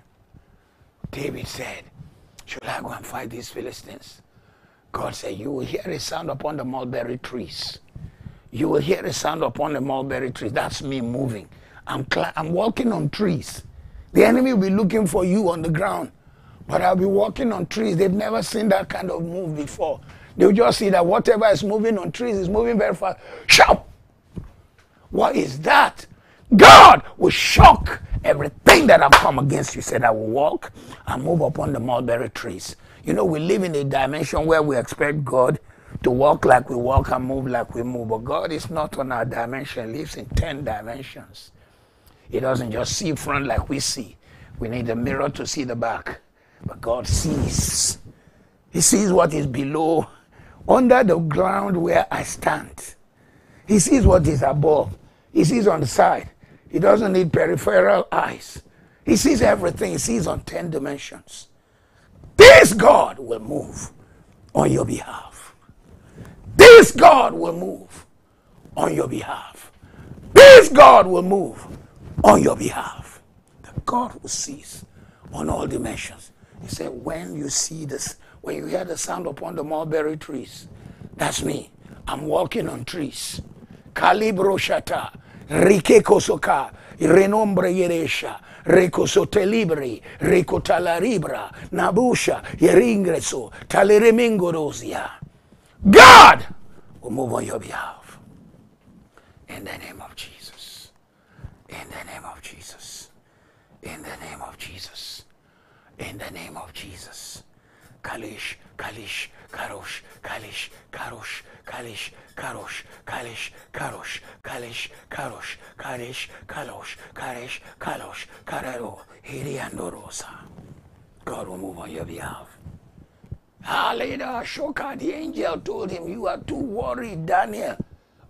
David said, Should I go and fight these Philistines? God said, You will hear a sound upon the mulberry trees. You will hear a sound upon the mulberry trees. That's me moving. I'm, I'm walking on trees. The enemy will be looking for you on the ground. But I'll be walking on trees. They've never seen that kind of move before. They'll just see that whatever is moving on trees is moving very fast. Shout! What is that? God will shock everything that have come against you. Said, I will walk and move upon the mulberry trees. You know, we live in a dimension where we expect God to walk like we walk and move like we move. But God is not on our dimension, He lives in 10 dimensions. He doesn't just see front like we see. We need a mirror to see the back. But God sees. He sees what is below, under the ground where I stand. He sees what is above. He sees on the side. He doesn't need peripheral eyes. He sees everything. He sees on 10 dimensions. This God will move on your behalf. This God will move on your behalf. This God will move on your behalf. The God who sees on all dimensions. He said, when you see this, when you hear the sound upon the mulberry trees, that's me. I'm walking on trees. Calibro shata, rike kosoka, renombre yeresha, recosotelibre, recotalaribra, nabusha, yeringreso, taleremingorosia. God will move on your behalf. In the name of Jesus. In the name of Jesus. In the name of Jesus. In the name of Jesus. Kalish, Kalish, Karosh, Kalish, Karosh, Kalish, Karosh, Kalish, Karosh, Kalish, Karosh, Kalish, Kalosh, Kalish, Kalosh, Karero, Hiriandorosa. God will move on your behalf. Hallelujah. Shoka, the angel told him, You are too worried, Daniel.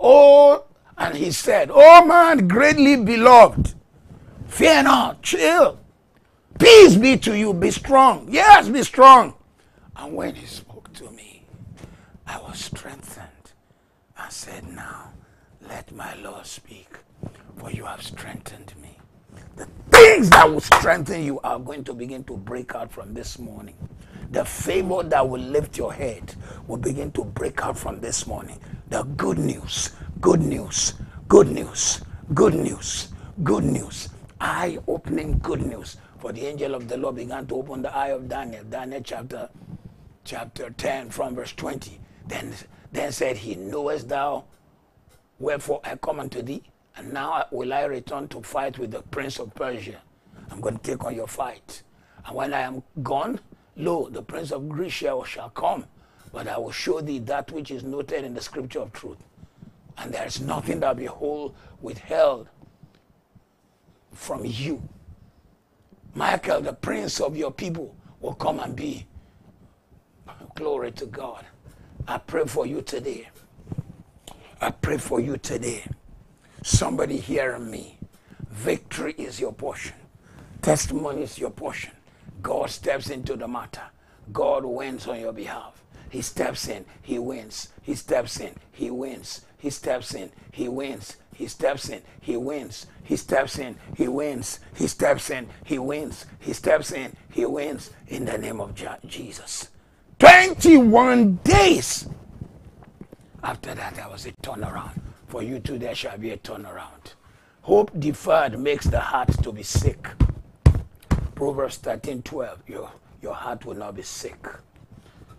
Oh, and he said, Oh man, greatly beloved, fear not, chill. Peace be to you, be strong. Yes, be strong. And when me, I was strengthened and said, Now let my Lord speak, for you have strengthened me. The things that will strengthen you are going to begin to break out from this morning. The favor that will lift your head will begin to break out from this morning. The good news, good news, good news, good news, good news, eye opening good news. For the angel of the Lord began to open the eye of Daniel. Daniel chapter chapter 10 from verse 20. Then then said he, Knowest thou wherefore I come unto thee? And now will I return to fight with the prince of Persia. I'm going to take on your fight. And when I am gone, lo, the prince of Greece shall come, but I will show thee that which is noted in the scripture of truth. And there is nothing that behold withheld from you. Michael, the prince of your people, will come and be. Glory to God. I pray for you today. I pray for you today. Somebody hearing me. Victory is your portion. Testimony is your portion. God steps into the matter. God wins on your behalf. He steps in, he wins. He steps in, he wins. He steps in, he wins. He steps in, he wins. He steps in, he wins. He steps in, he wins. He steps in, he wins. In the name of Jesus. 21 days. After that, there was a turnaround. For you too, there shall be a turnaround. Hope deferred makes the heart to be sick. Proverbs 13 12. Your, your heart will not be sick.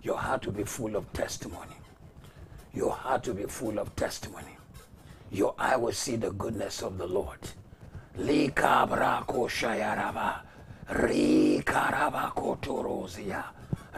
Your heart will be full of testimony. Your heart will be full of testimony. Your eye will see the goodness of the Lord. Likabrako shayaraba. Rikarabako.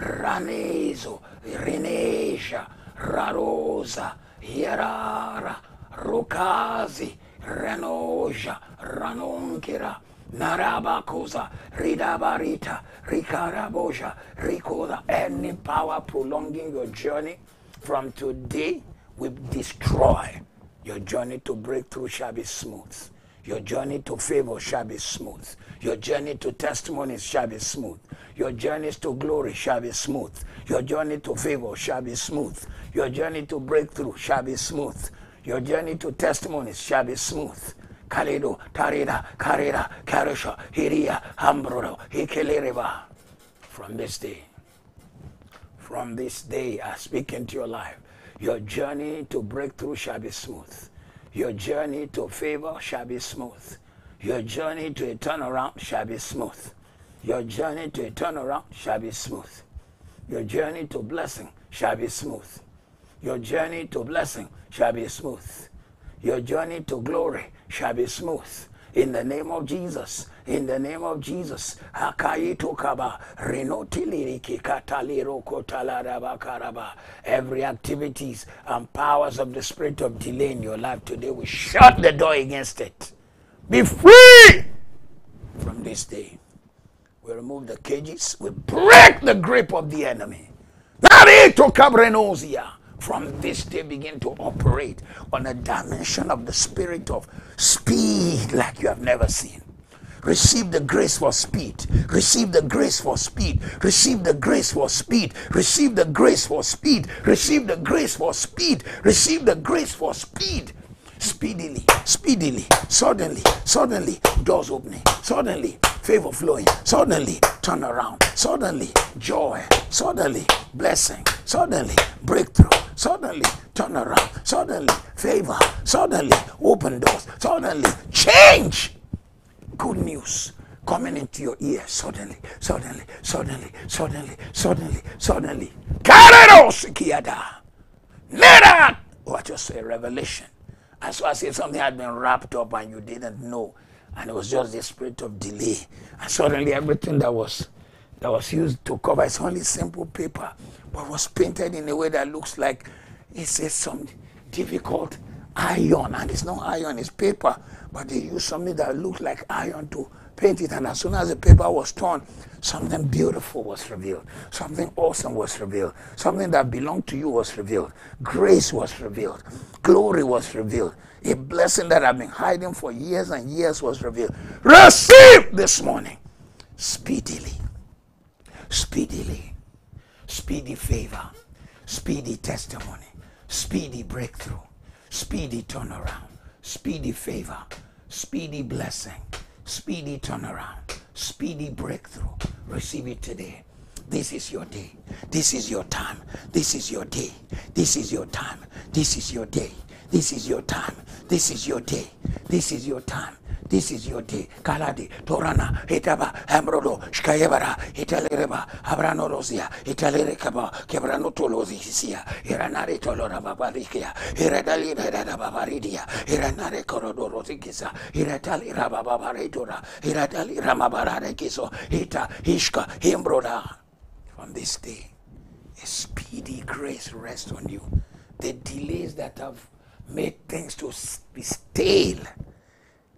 Ranezo. Reneja. Rarosa. Hierara. Rukazi. Renoja. Ranonkira. Narabakosa, Ridabarita, Rikaraboja, Rikoda. Any power prolonging your journey from today will destroy. Your journey to breakthrough shall be smooth. Your journey to favor shall be smooth. Your journey to testimonies shall be smooth. Your journeys to glory shall be smooth. Your journey to favor shall be smooth. Your journey to breakthrough shall be smooth. Your journey to testimonies shall be smooth. Kalido, Tarida, Karida, Karusha, Hiria, Hambrodo, Hikilereba. From this day, From this day, I speak into your life. Your journey to breakthrough shall be smooth. Your journey to favor shall be smooth. Your journey to a turnaround shall be smooth. Your journey to a turnaround shall be smooth. Your journey to blessing shall be smooth. Your journey to blessing shall be smooth. Your journey to glory shall be smooth. In the name of Jesus, in the name of Jesus. Every activities and powers of the spirit of delay in your life today, we shut the door against it. Be free from this day. We remove the cages, we break the grip of the enemy. From this day, begin to operate on a dimension of the spirit of speed like you have never seen. Receive the grace for speed. Receive the grace for speed. Receive the grace for speed. Receive the grace for speed. Receive the grace for speed. Receive the grace for speed. Speedily, speedily, suddenly, suddenly, doors opening, suddenly, favor flowing, suddenly, turn around, suddenly, joy, suddenly, blessing, suddenly, breakthrough, suddenly, turn around, suddenly, favor, suddenly, open doors, suddenly, change. Good news coming into your ear suddenly, suddenly, suddenly, suddenly, suddenly, suddenly. Karados kiada. Let Oh, I just say revelation. As so I said something had been wrapped up and you didn't know. And it was just the spirit of delay. And suddenly everything that was that was used to cover it's only simple paper, but was painted in a way that looks like it says some difficult iron. And it's not iron, it's paper. But they used something that looked like iron to paint it. And as soon as the paper was torn, something beautiful was revealed. Something awesome was revealed. Something that belonged to you was revealed. Grace was revealed. Glory was revealed. A blessing that I've been hiding for years and years was revealed. Receive this morning. Speedily. Speedily. Speedy favor. Speedy testimony. Speedy breakthrough. Speedy turnaround. Speedy favor. Speedy blessing. Speedy turnaround. Speedy breakthrough. Receive it today. This is your day. This is your time. This is your day. This is your time. This is your day. This is your time. This is your day. This is your time. This is your day. Kaladi, Torana, Hitaba, Ambrodo, Shkayebara, Italereba, Abrano Rosia, Italerikaba, Kebrano Tolozisia, Iranare Tolora Babarikia, Iradali Reda Babaridia, Iranare Korodorozikisa, Iratali Rabababaredora, Iratali Ramabararekiso, Ita, Hishka, Himbroda. From this day, a speedy grace rests on you. The delays that have made things to be stale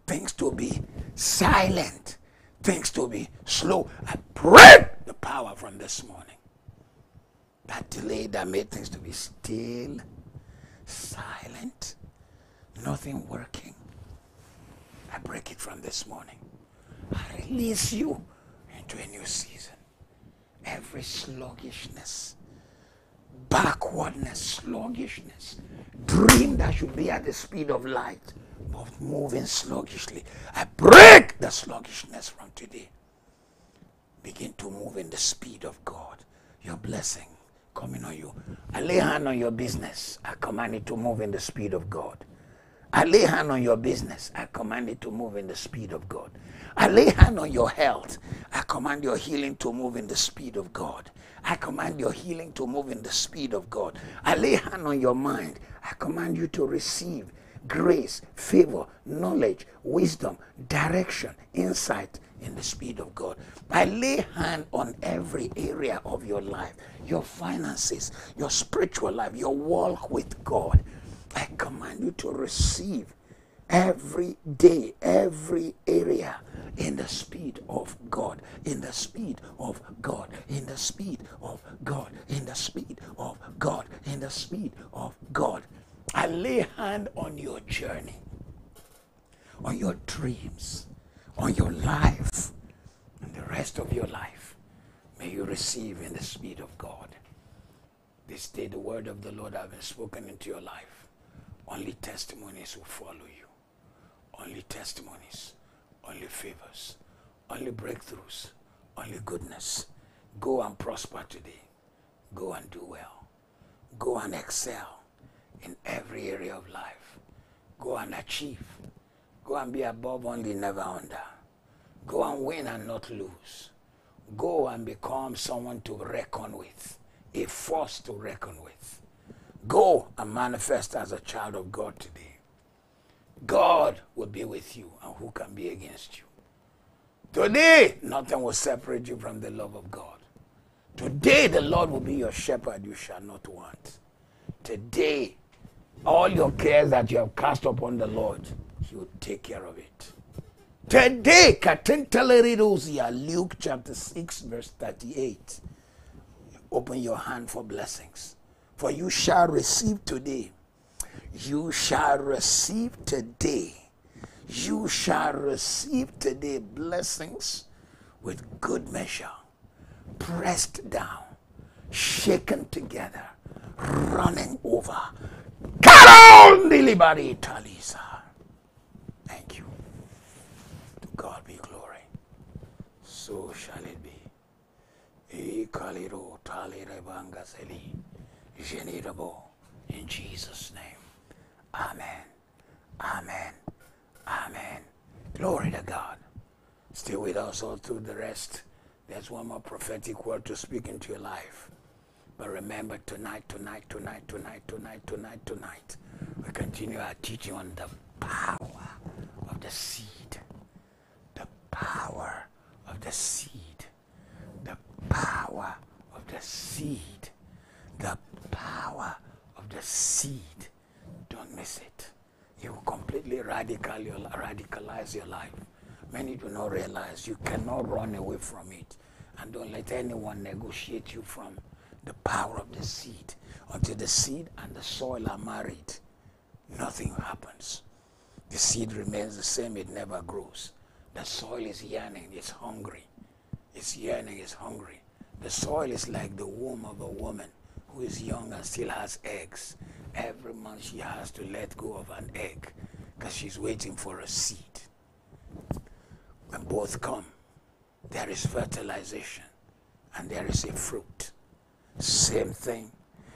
things to be silent, things to be slow. I break the power from this morning. That delay that made things to be still, silent, nothing working. I break it from this morning. I release you into a new season. Every sluggishness, backwardness, sluggishness, dream that should be at the speed of light of moving sluggishly. I break the sluggishness from today. Begin to move in the speed of God. Your blessing coming on you. I lay hand on your business. I command it to move in the speed of God. I lay hand on your business. I command it to move in the speed of God. I lay hand on your health. I command your healing to move in the speed of God. I command your healing to move in the speed of God. I lay hand on your mind. I command you to receive grace, favor, knowledge, wisdom, direction, insight in the speed of God. I lay hand on every area of your life, your finances, your spiritual life, your walk with God. I command you to receive every day, every area in the speed of God, in the speed of God, in the speed of God, in the speed of God, in the speed of God. I lay hand on your journey, on your dreams, on your life, and the rest of your life. May you receive in the speed of God. This day, the word of the Lord has been spoken into your life. Only testimonies will follow you. Only testimonies, only favors, only breakthroughs, only goodness. Go and prosper today. go and do well. Go and excel in every area of life. Go and achieve. Go and be above only, never under. Go and win and not lose. Go and become someone to reckon with, a force to reckon with. Go and manifest as a child of God today. God will be with you, and who can be against you? Today, nothing will separate you from the love of God. Today, the Lord will be your shepherd, you shall not want. Today, all your cares that you have cast upon the Lord, He will take care of it. Today, Luke chapter 6, verse 38. Open your hand for blessings. For you shall receive today. You shall receive today. You shall receive today blessings with good measure, pressed down, shaken together, running over. Carol Nilibari Talisa. Thank you. To God be glory. So shall it be. E kaliro talire bangaseli. In Jesus' name. Amen. Amen. Amen. Glory to God. Stay with us all through the rest. There's one more prophetic word to speak into your life. But remember, tonight, tonight, tonight, tonight, tonight, tonight, tonight, we continue our teaching on the power of the seed. The power of the seed. The power of the seed. The power of the seed. Don't miss it. Will completely radical your, radicalize your life. Many do not realize you cannot run away from it. And don't let anyone negotiate you from the power of the seed. Until the seed and the soil are married, nothing happens. The seed remains the same, it never grows. The soil is yearning, it's hungry. It's yearning, it's hungry. The soil is like the womb of a woman who is young and still has eggs. Every month she has to let go of an egg because she's waiting for a seed. When both come, there is fertilization and there is a fruit. Same thing.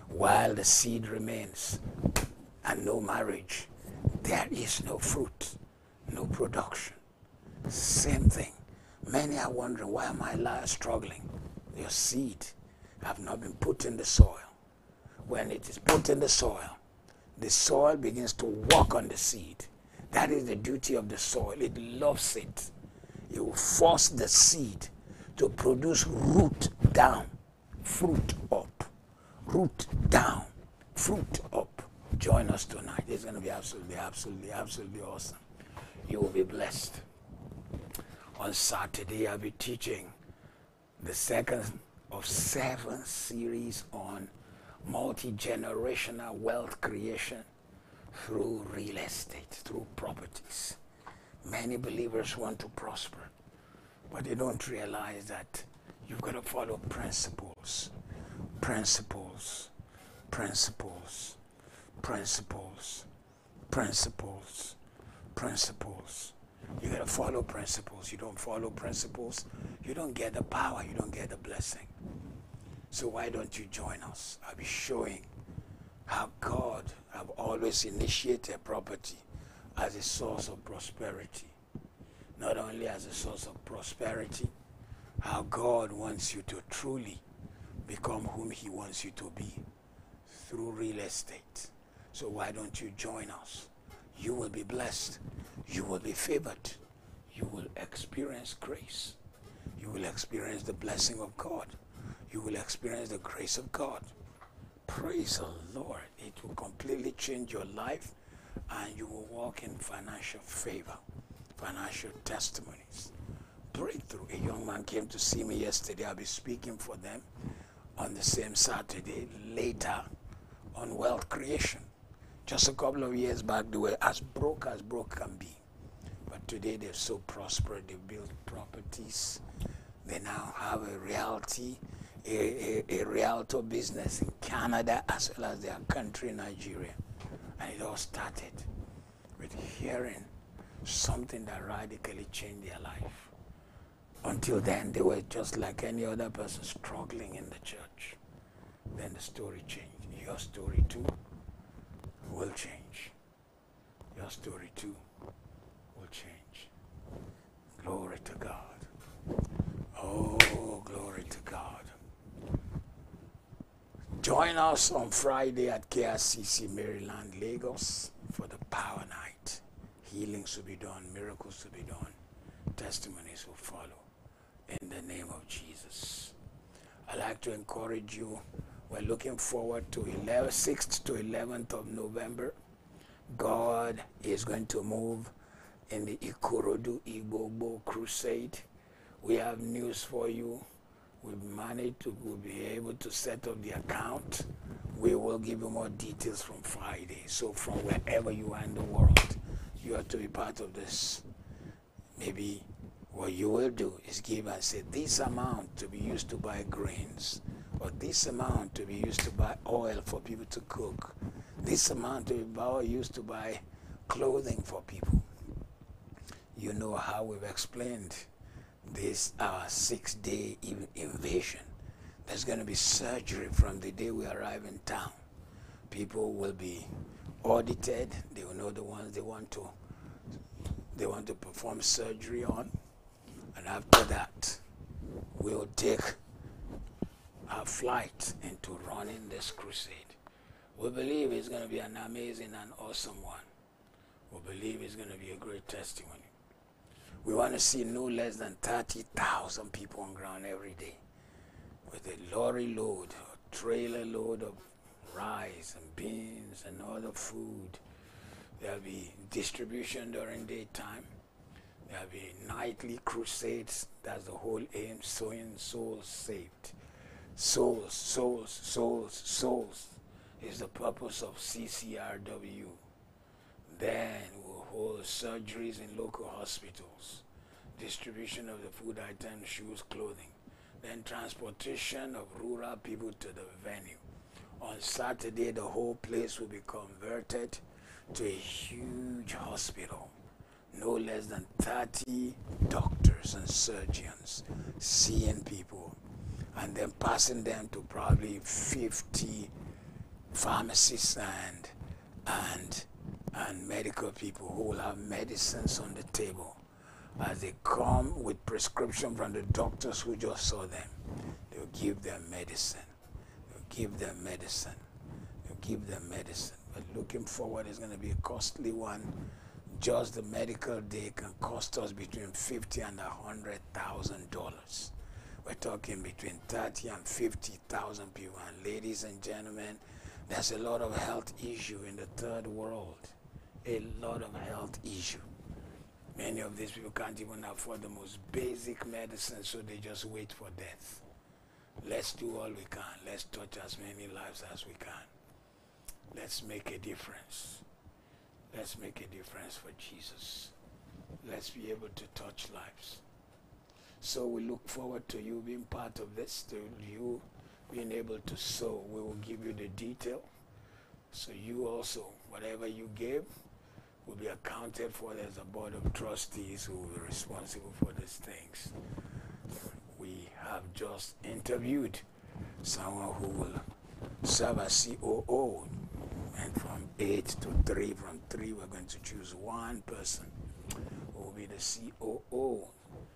While the seed remains and no marriage, there is no fruit, no production. Same thing. Many are wondering, why am I struggling? Your seed have not been put in the soil when it is put in the soil, the soil begins to walk on the seed. That is the duty of the soil. It loves it. It will force the seed to produce root down, fruit up, root down, fruit up. Join us tonight. It's going to be absolutely, absolutely, absolutely awesome. You will be blessed. On Saturday, I'll be teaching the second of seven series on multi generational wealth creation through real estate, through properties. Many believers want to prosper, but they don't realize that you've got to follow principles, principles, principles, principles, principles, principles. You got to follow principles. You don't follow principles, you don't get the power, you don't get the blessing. So why don't you join us? I'll be showing how God have always initiated property as a source of prosperity. Not only as a source of prosperity, how God wants you to truly become whom he wants you to be through real estate. So why don't you join us? You will be blessed. You will be favored. You will experience grace. You will experience the blessing of God you will experience the grace of God. Praise the Lord. It will completely change your life and you will walk in financial favor, financial testimonies. Breakthrough. A young man came to see me yesterday. I'll be speaking for them on the same Saturday later on wealth creation. Just a couple of years back, they were as broke as broke can be. But today they're so prosperous. They've built properties. They now have a reality a, a, a realtor business in Canada as well as their country, Nigeria. And it all started with hearing something that radically changed their life. Until then, they were just like any other person struggling in the church. then the story changed. Your story too will change. Your story too will change. Glory to God. Oh, glory to God. Join us on Friday at KRCC Maryland, Lagos for the Power Night. Healings will be done, miracles will be done, testimonies will follow. In the name of Jesus. I'd like to encourage you. We're looking forward to 11, 6th to 11th of November. God is going to move in the Ikorodu Igbogbo crusade. We have news for you. We've managed to we'll be able to set up the account. We will give you more details from Friday. So from wherever you are in the world, you have to be part of this. Maybe what you will do is give and say this amount to be used to buy grains, or this amount to be used to buy oil for people to cook, this amount to be used to buy clothing for people. You know how we've explained this our six day invasion. There's going to be surgery from the day we arrive in town. People will be audited. They will know the ones they want to they want to perform surgery on. And after that, we'll take our flight into running this crusade. We believe it's going to be an amazing and awesome one. We believe it's going to be a great testimony. We want to see no less than 30,000 people on ground every day with a lorry load, a trailer load of rice and beans and other food. There'll be distribution during daytime. There'll be nightly crusades. That's the whole aim, sowing souls saved. Souls, souls, souls, souls is the purpose of CCRW. Then we'll hold surgeries in local hospitals, distribution of the food items, shoes, clothing, then transportation of rural people to the venue. On Saturday, the whole place will be converted to a huge hospital. No less than 30 doctors and surgeons seeing people and then passing them to probably 50 pharmacists and, and, and medical people who will have medicines on the table as they come with prescription from the doctors who just saw them. They'll give them medicine. They'll give them medicine. They'll give them medicine. But looking forward is going to be a costly one. Just the medical day can cost us between fifty and a hundred thousand dollars. We're talking between thirty and fifty thousand people. And ladies and gentlemen, there's a lot of health issue in the third world. A lot of health issue. Many of these people can't even afford the most basic medicine, so they just wait for death. Let's do all we can. Let's touch as many lives as we can. Let's make a difference. Let's make a difference for Jesus. Let's be able to touch lives. So we look forward to you being part of this, to you being able to sow. We will give you the detail. So you also, whatever you give, will be accounted for. There's a board of trustees who will be responsible for these things. We have just interviewed someone who will serve as COO. And from 8 to 3, from 3, we're going to choose one person who will be the COO,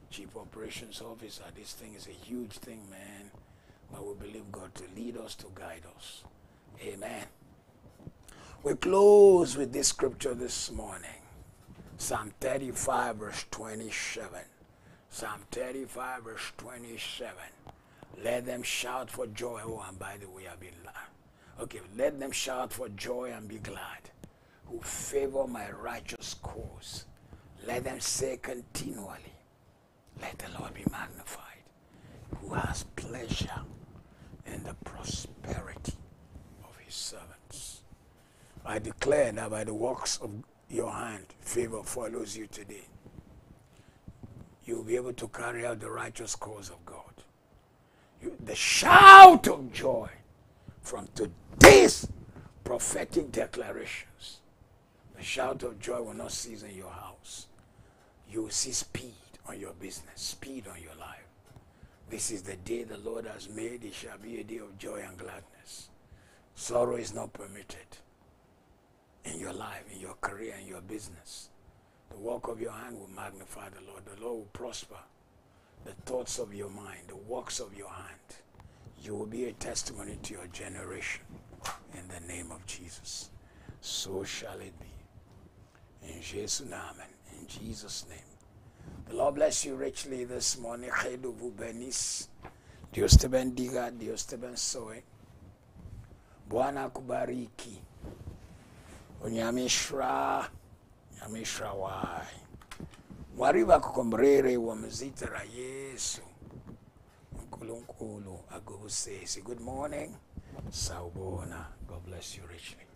Chief Operations Officer. This thing is a huge thing, man. But we believe God to lead us, to guide us. Amen. We close with this scripture this morning Psalm 35, verse 27. Psalm 35, verse 27. Let them shout for joy. Oh, and by the way, I've been. Okay, let them shout for joy and be glad who favor my righteous cause. Let them say continually, Let the Lord be magnified, who has pleasure in the prosperity of his servants. I declare that by the works of your hand, favor follows you today. You'll be able to carry out the righteous cause of God. You, the shout of joy from today's prophetic declarations. The shout of joy will not cease in your house. You will see speed on your business, speed on your life. This is the day the Lord has made. It shall be a day of joy and gladness. Sorrow is not permitted in your life, in your career, in your business. The work of your hand will magnify the Lord. The Lord will prosper the thoughts of your mind, the works of your hand. You will be a testimony to your generation in the name of Jesus. So shall it be. In Jesus' name, in Jesus' name. The Lord bless you richly this morning. Dios te bendiga, Dios te bensoe. Bwana kubariki. Unyamishra, nyamishra wai. Mwariba kukombrere wa mzitira Yesu. Nkulunkulu agubusesi. Good morning. Sawubona. God bless you richly.